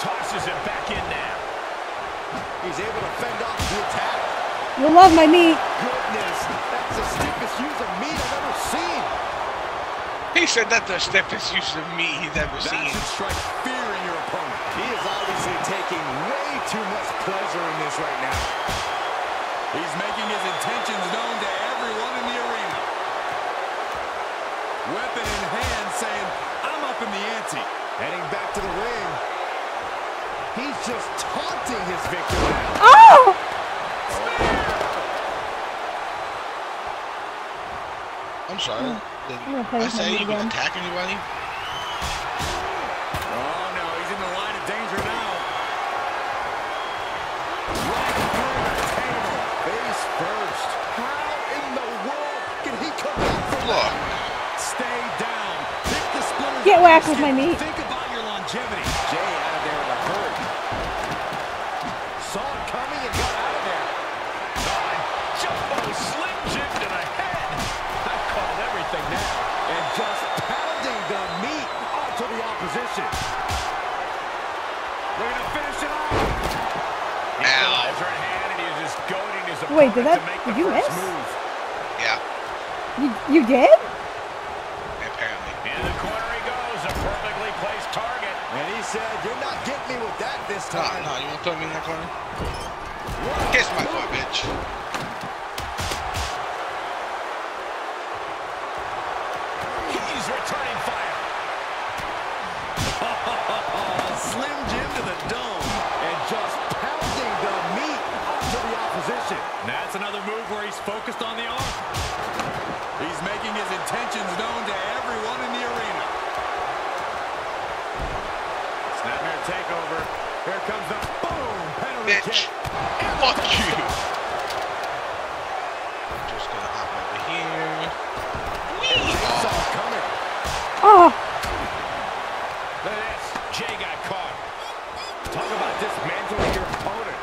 Tosses it back in now. He's able to fend off the attack. You love my meat. Goodness, that's the stiffest use of meat I've ever seen. He said that's the stiffest use of meat he's ever That seen. should strike fear in your opponent. He is obviously taking way too much pleasure in this right now. He's making his intentions known to everyone in the arena. Weapon in hand saying, I'm up in the ante. Heading back to the ring. He's just taunting his victim now. Oh! I'm sorry. Hmm. Did I'm gonna play I with my say meat you can attack anybody? Oh, no, he's in the line of danger now. Right through the table. Face first. How in the world can he come back from Look, Stay down. Pick the splinters Get out whacked with my skin. meat. Think about your longevity. Jey out of there in a hurry. Saw it coming and got out of there. Jumbo Slim Jim to the head. I've called everything now. And just pounding the meat onto the opposition. Looking to finish it off. Equalizer in hand, and he's just goading his Wait, did opponent that- did you miss? move. yeah, You, you did? apparently. In the corner he goes, a perfectly placed target. And he said, you're not getting me with that this No, time. no, you want to throw me in that corner? Kiss my foot, bitch. Penalty Bitch. kick. Fuck you. Just gonna hop over here. Jigsaw coming. Oh, Look at this. Jey got caught. Talk about dismantling your opponent.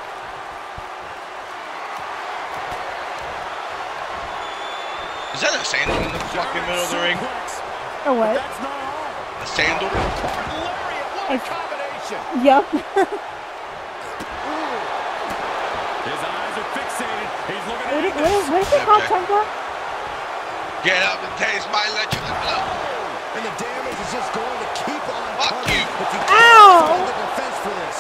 Is that a sandal in the fucking middle of the ring? or what? A sandal? I, yep. His eyes are fixated. He's looking what, at is- what, is- what is it called, Temple? Get up and taste my electrical blow. And the damage is just going to keep on Fuck coming. you. But you Ow! can't the defense for this.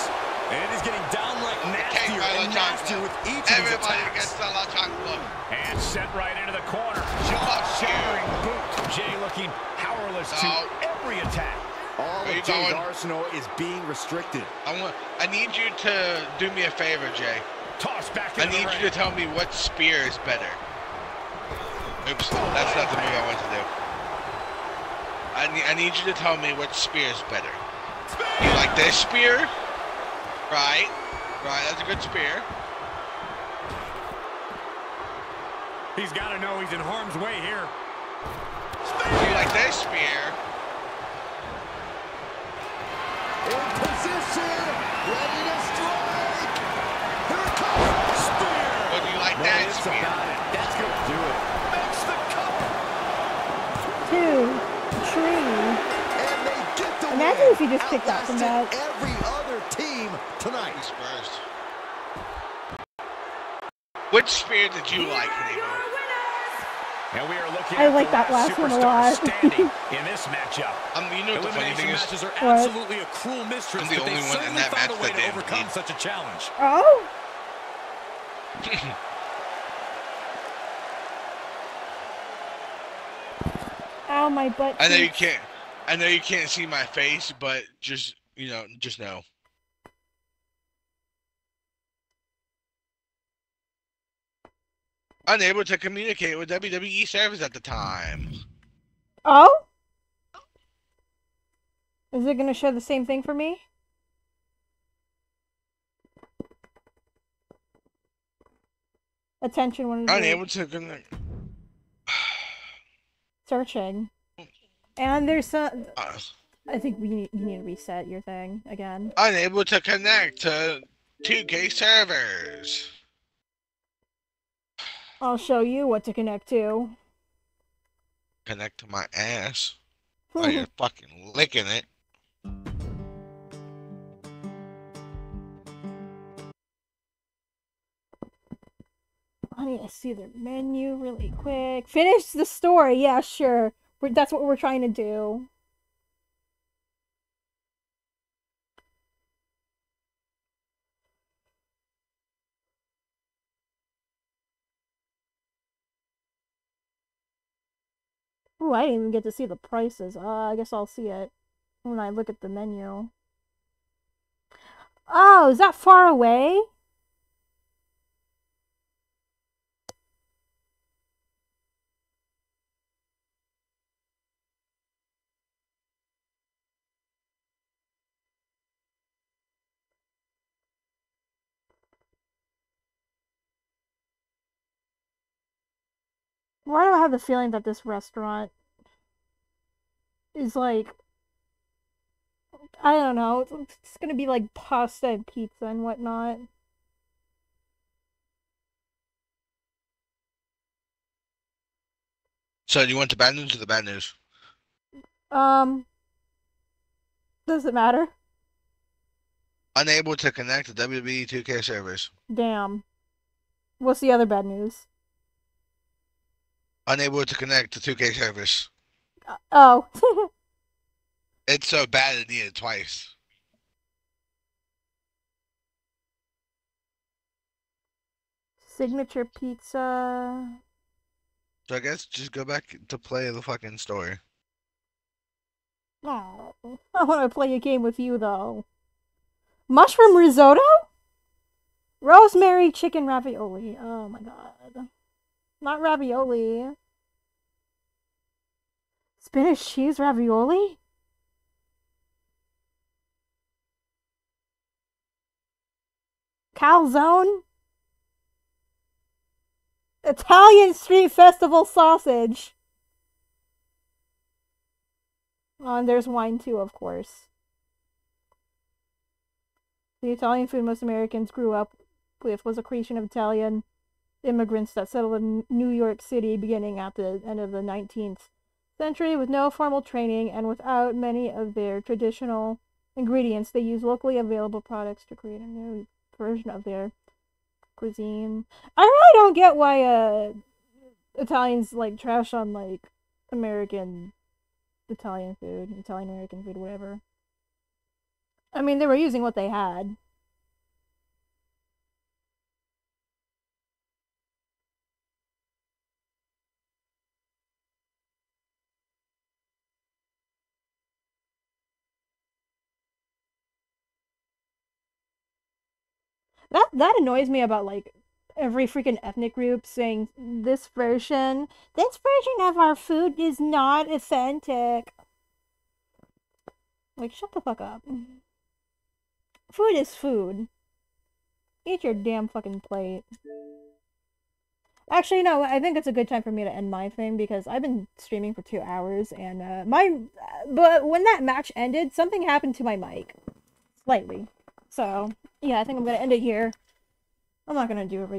And it is getting downright Take nastier my and nastier electrical with each of these Everybody attacks. gets the electrical blow. And sent right into the corner. Fuck Shattering you. boot. Jey looking powerless to every attack. All Where of Jey's going? arsenal is being restricted. I want. I need you to do me a favor, Jey. Toss back I need the you to tell me what spear is better. Oops, that's not the move I want to do. I need, I need you to tell me which spear is better. You like this spear? Right. Right, that's a good spear. He's got to know he's in harm's way here. You like this spear? In position, ready to strike. Here it comes. Spear. Or do you like No, that spear? about it. That's gonna do it. Makes the cover. Two, hmm. Imagine if you just picked that from Outlasted that. every other team tonight. Which spear did you like, Nemo? And we are looking I at like that last last one a lot. standing in this matchup. Um, you know what the funny Elimination thing is? matches are What? absolutely a cruel mistress, I'm the but they only one in certainly that found match a way that to didn't overcome such a challenge. Oh. Ow, my butt. I know you can't. I know you can't see my face, but just you know, just know. Unable to communicate with WWE servers at the time. Oh? Is it gonna show the same thing for me? Attention, one of the Unable to connect. searching. And there's some. Uh, I think we need, you need to reset your thing again. unable to connect to 2K servers. I'll show you what to connect to. Connect to my ass. Oh, you're fucking licking it. I need to see their menu really quick. Finish the story. Yeah, sure. That's what we're trying to do. Oh, I didn't even get to see the prices. Uh, I guess I'll see it when I look at the menu. Oh, is that far away? Have the feeling that this restaurant is like I don't know. It's, it's gonna be like pasta and pizza and whatnot. So, do you want the bad news or the bad news? Um, does it matter? Unable to connect to WWE 2K servers. Damn. What's the other bad news? Unable to connect to 2K servers. Uh, oh, It's so bad it needed twice. signature pizza. So I guess just go back to play the fucking story. Oh, I want to play a game with you though. Mushroom risotto? Rosemary chicken ravioli. Oh my god. Not ravioli. Spinach cheese ravioli? Calzone? Italian Street Festival sausage. Oh, and there's wine too, of course. The Italian food most Americans grew up with was a creation of Italian immigrants that settled in New York City beginning at the end of the 19th century with no formal training and without many of their traditional ingredients. They use locally available products to create a new version of their cuisine. I really don't get why uh Italians like trash on like American Italian food, Italian American food, whatever. I mean, they were using what they had. That that annoys me about like every freaking ethnic group saying this version, this version of our food is not authentic. Like, shut the fuck up. Food is food. Eat your damn fucking plate. Actually, no, I think it's a good time for me to end my thing because I've been streaming for two hours and uh, my. But when that match ended, something happened to my mic. Slightly. So, yeah, I think I'm gonna end it here. I'm not gonna do it